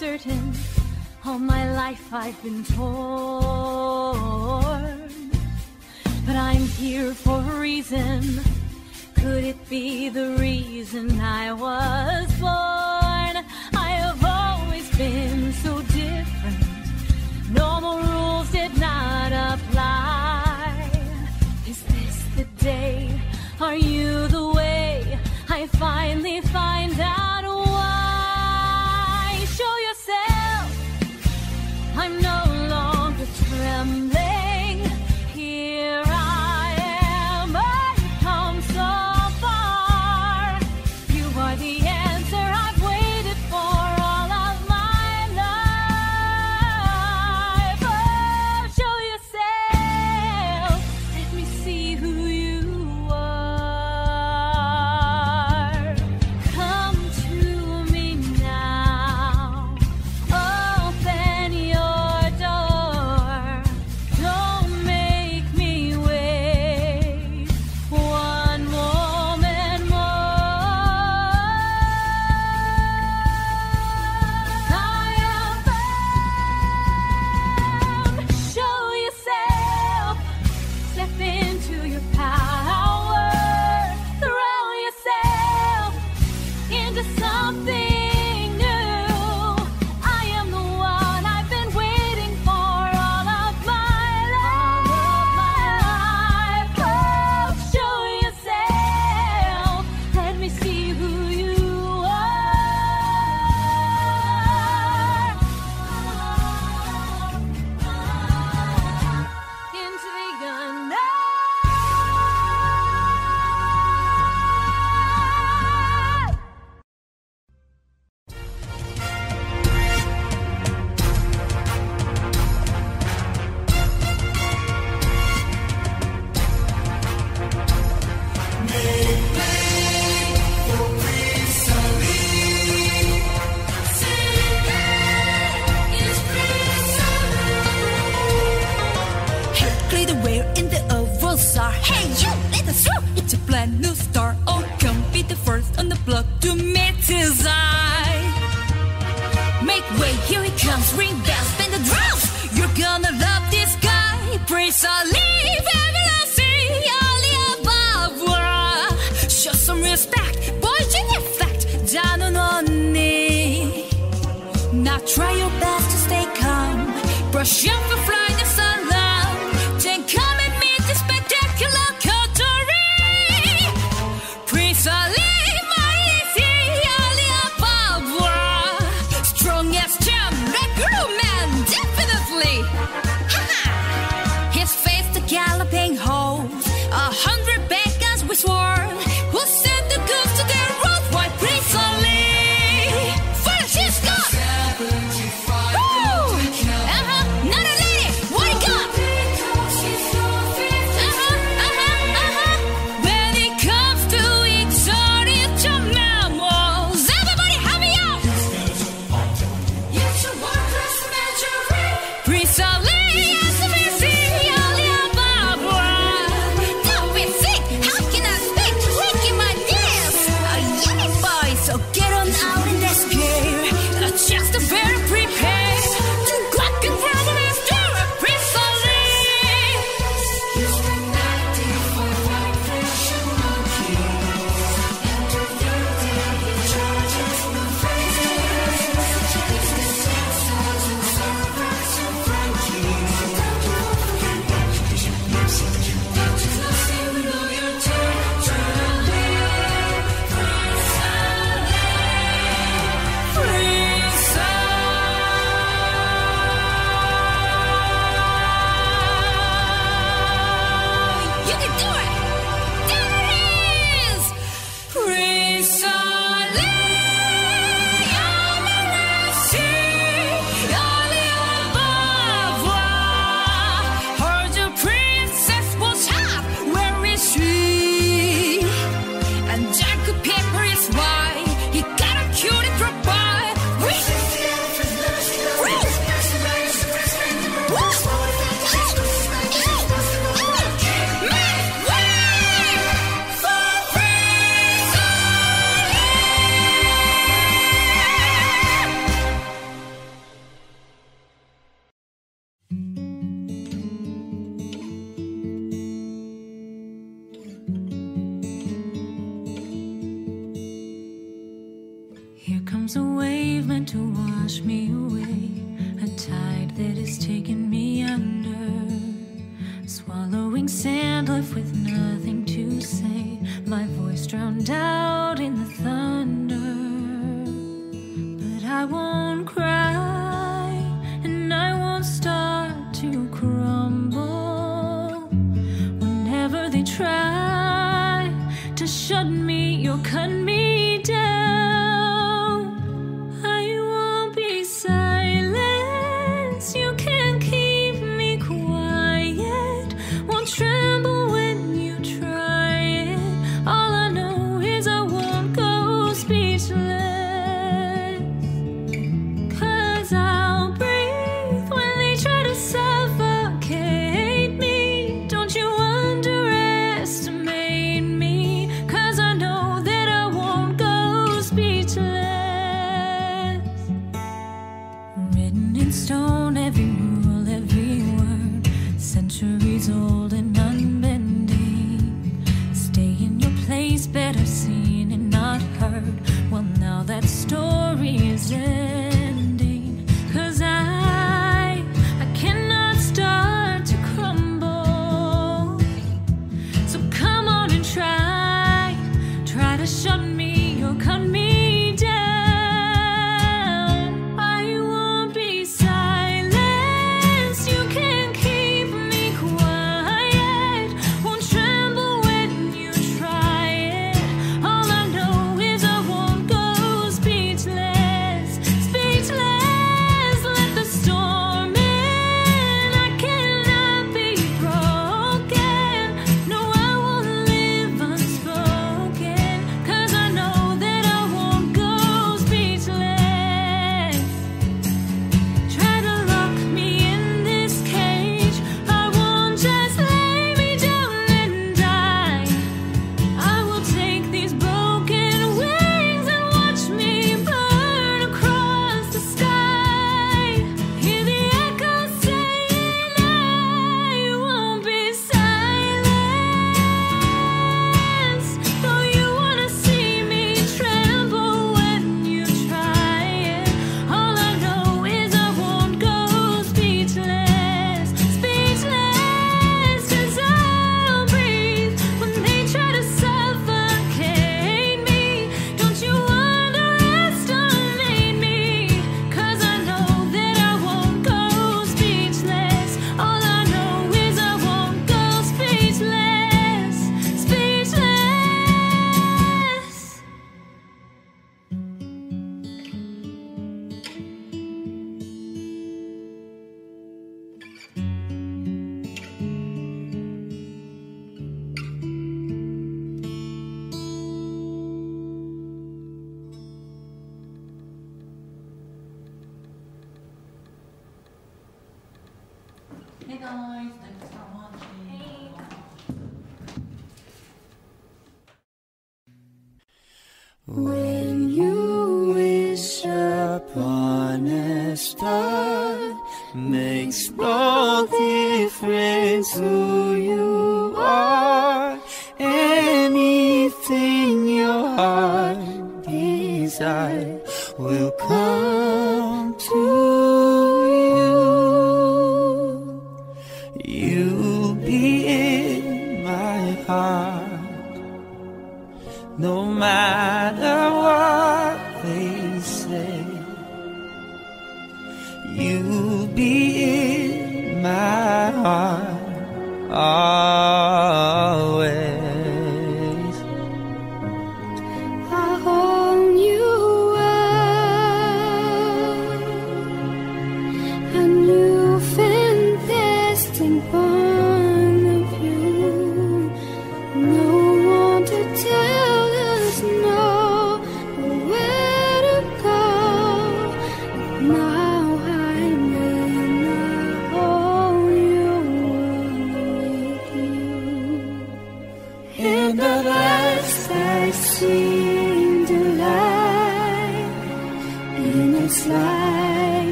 Speaker 7: Certain. All my life I've been torn. But I'm here for a reason. Could it be the reason I was born? I have always been so different. Normal rules did not apply. Is this the day? Are you the way? I finally find out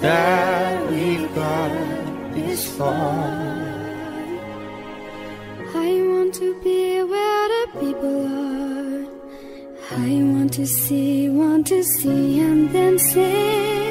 Speaker 9: that
Speaker 1: we've got is far. I want to be where the people are. I want to see, want to see, and then
Speaker 13: say.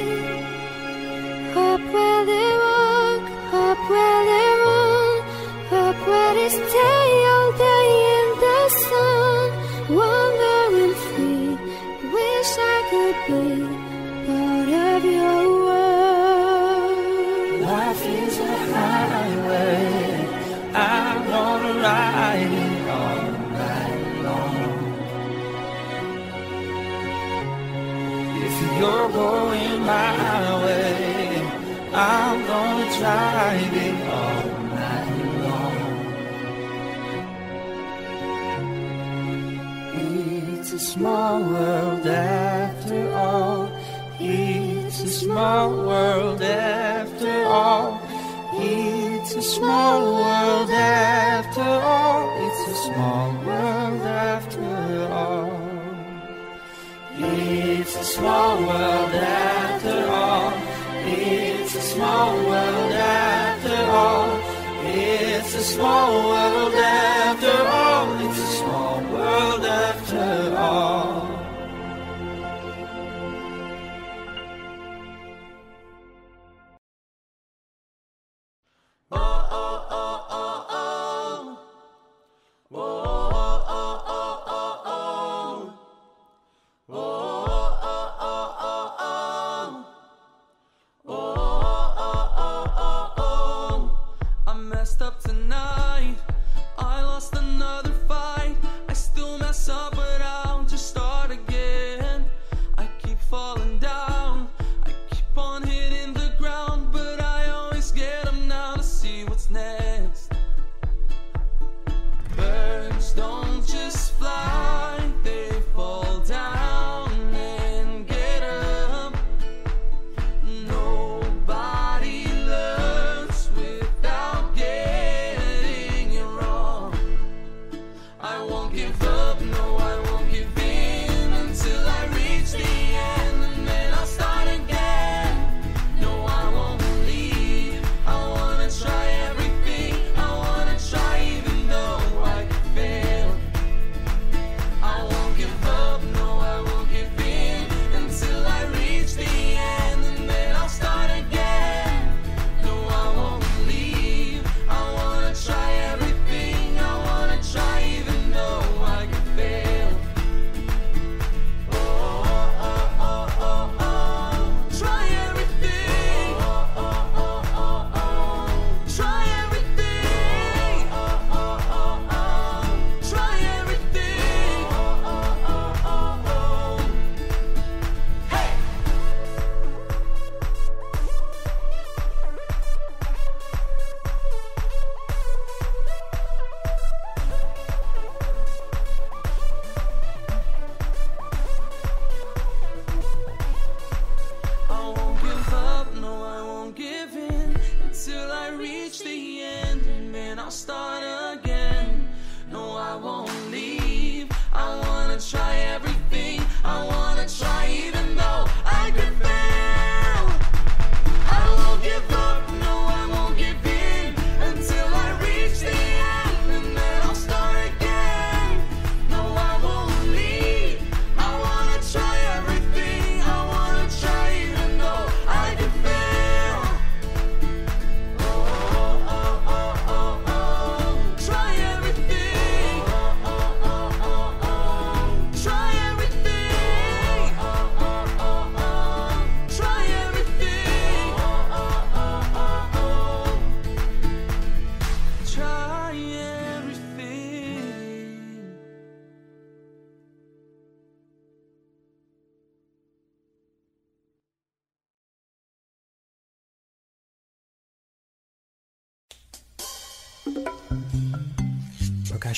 Speaker 13: my way. I'm gonna drive it all night long. It's a small world after all. It's a small world after all. It's a small world after all. It's a small world after all. It's a small world after all small world after all. It's a small world after all.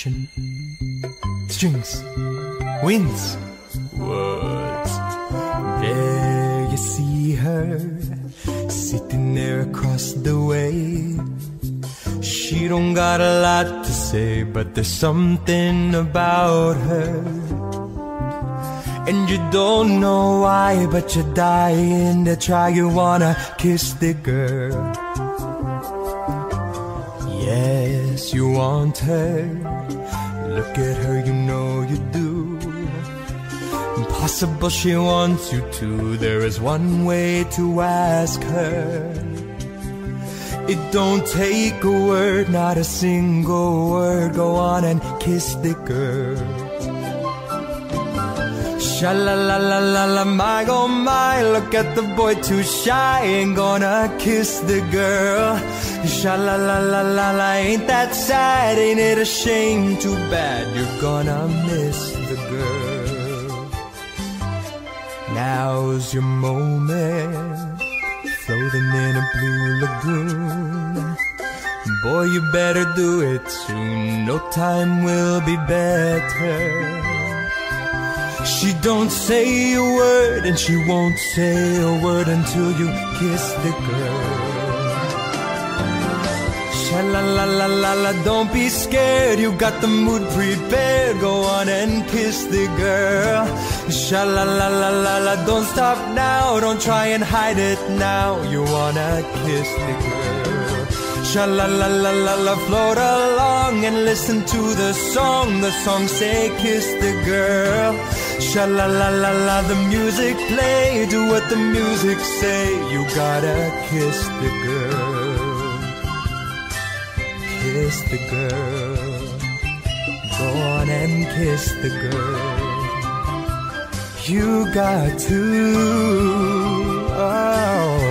Speaker 2: Percussion, strings, winds, words. There you see her sitting there across the way. She don't got a lot to say, but there's something about her. And you don't know why, but you're dying to try. You wanna kiss the girl. Yes, you want her. Look at her, you know you do. Impossible, she wants you to. There is one way to ask her. It don't take a word, not a single word. Go on and kiss the girl. Sha la la la la la, my oh my, look at the boy too shy, ain't gonna kiss the girl. Sha la la la la la, ain't that sad, ain't it a shame? Too bad you're gonna miss the girl. Now's your moment, floating in a blue lagoon. Boy, you better do it soon, no time will be better. She don't say a word and she won't say a word until you kiss the girl. Sha la la la la la, don't be scared, you got the mood prepared. Go on and kiss the girl. Sha la la la la la, don't stop now, don't try and hide it now. You wanna kiss the girl. Sha la la la la la, float along and listen to the song. The song say kiss the girl. Sha la la la la, the music play. Do what the music say. You gotta kiss the girl. Kiss the girl. Go on and kiss the girl. You got to. Oh.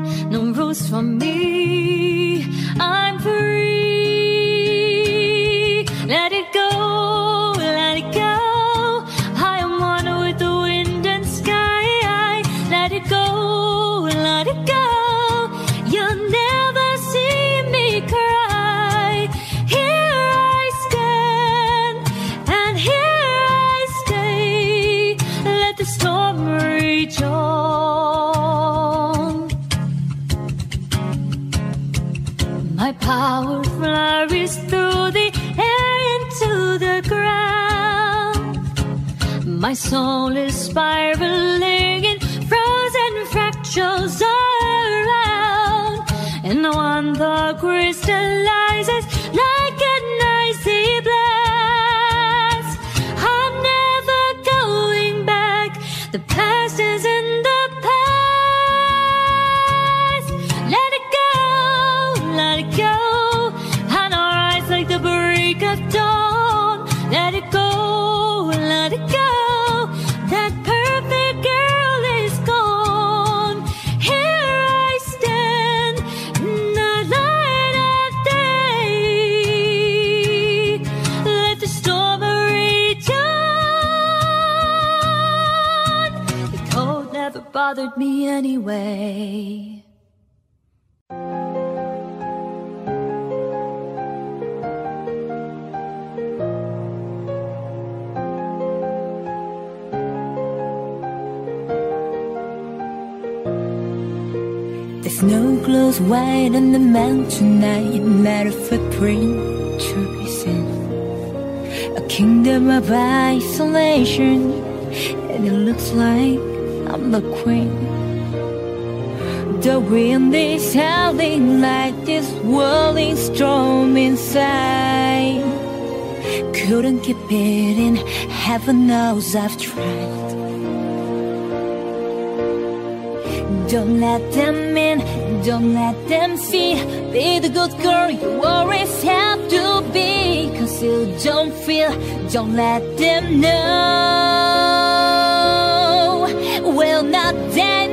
Speaker 9: no for me. I'm free. My soul is spiraling in frozen fractures around, and when the crystallizes. bothered me anyway. The snow glows white on the mountain. I am not a footprint tracing a kingdom of isolation, and it looks like the queen. The wind is howling like this whirling storm inside. Couldn't keep it in, heaven knows I've tried. Don't let them in, don't let them see. Be the good girl you always have to be. Cause you don't feel, don't let them know dead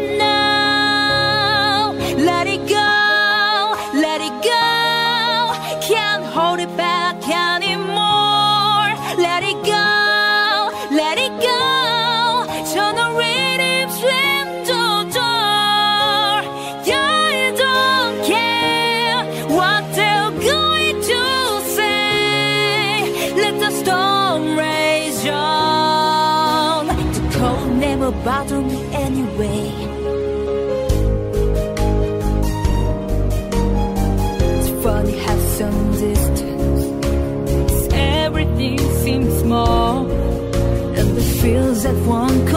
Speaker 9: feels at one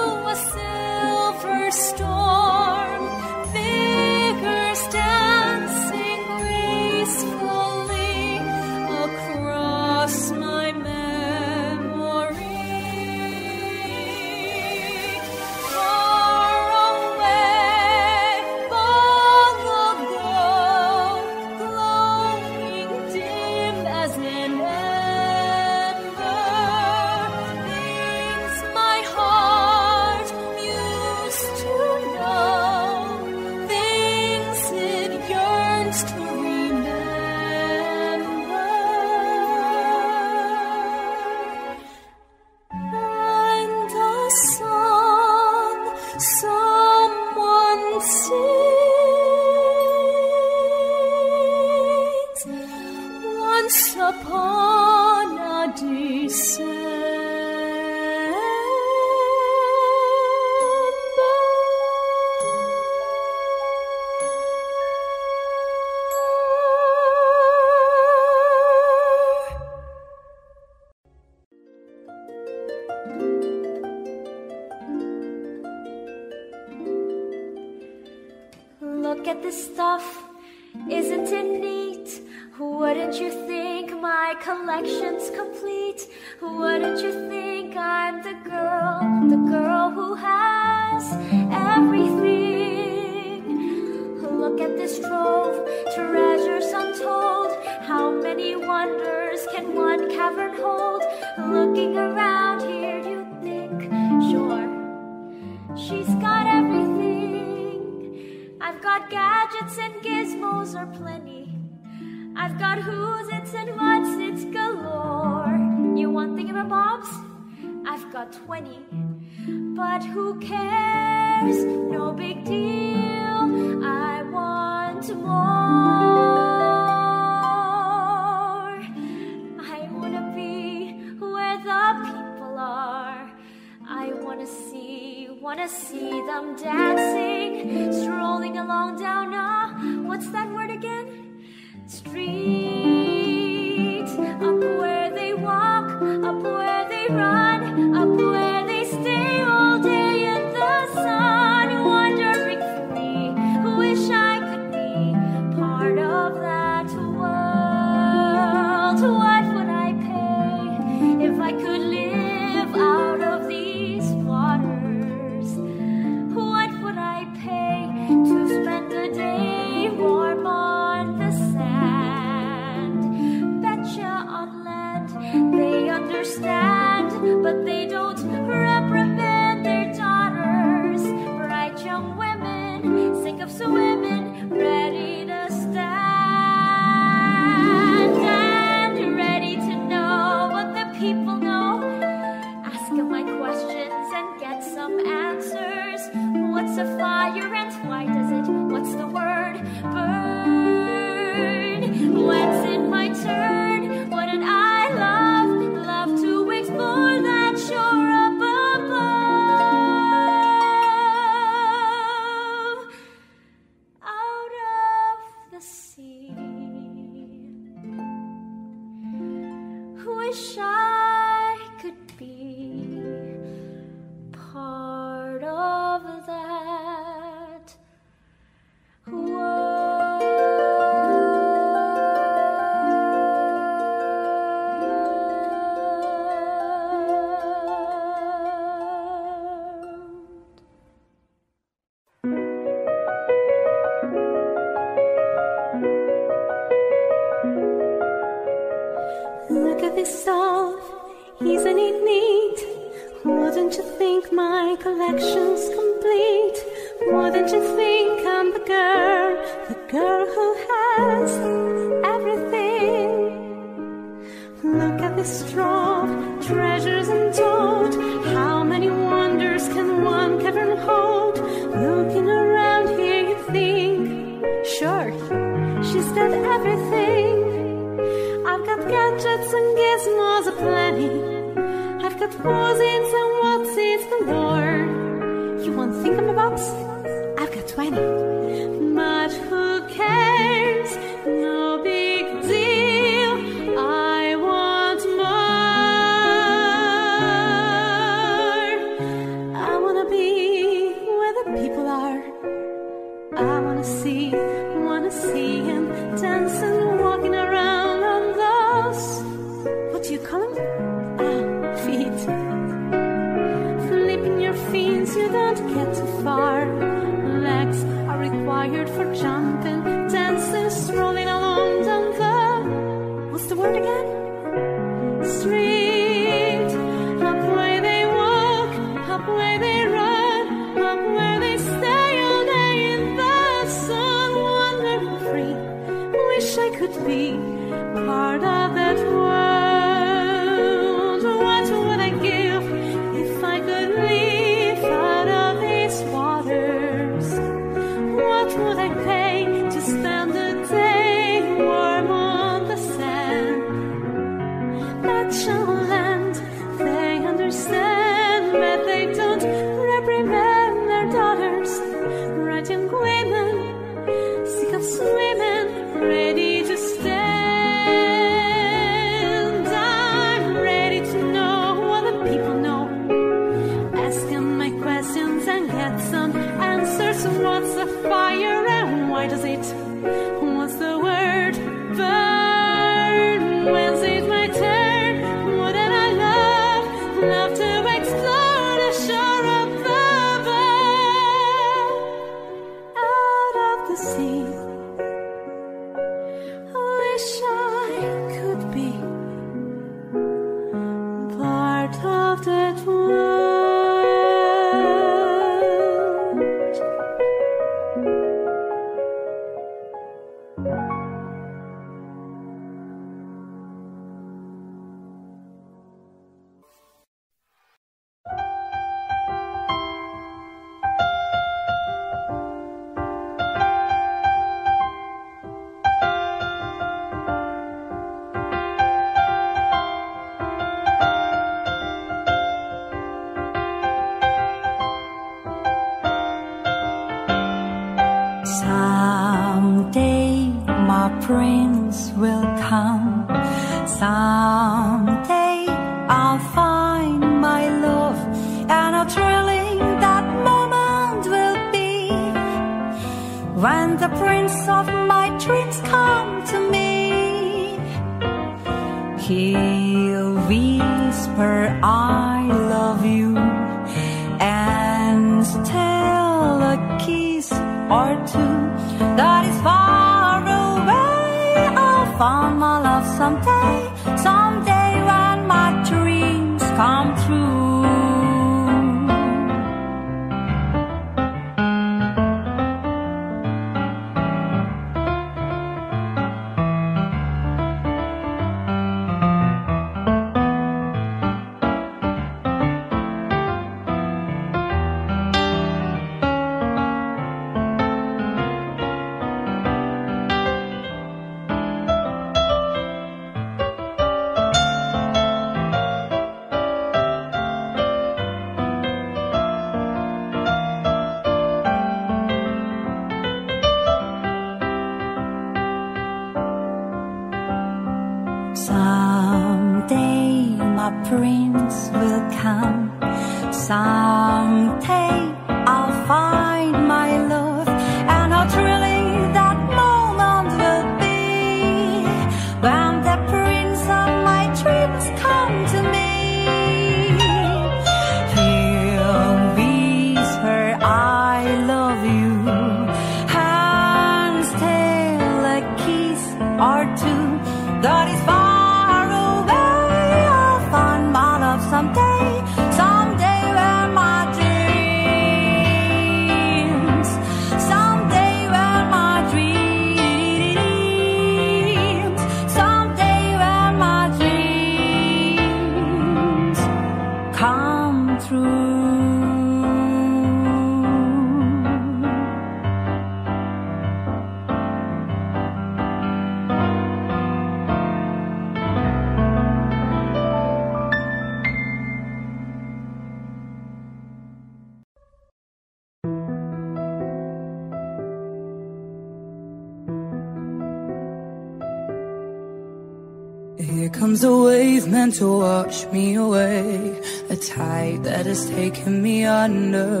Speaker 9: to
Speaker 10: wash me away. A tide that has taken me under.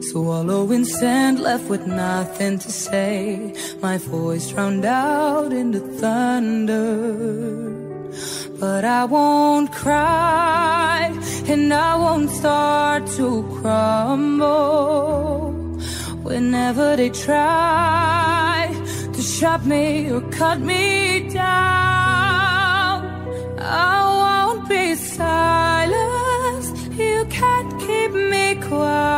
Speaker 10: Swallowing sand left with nothing to say. My voice drowned out in the thunder. But I won't cry And I won't start to crumble. Whenever they try To shut me or cut me me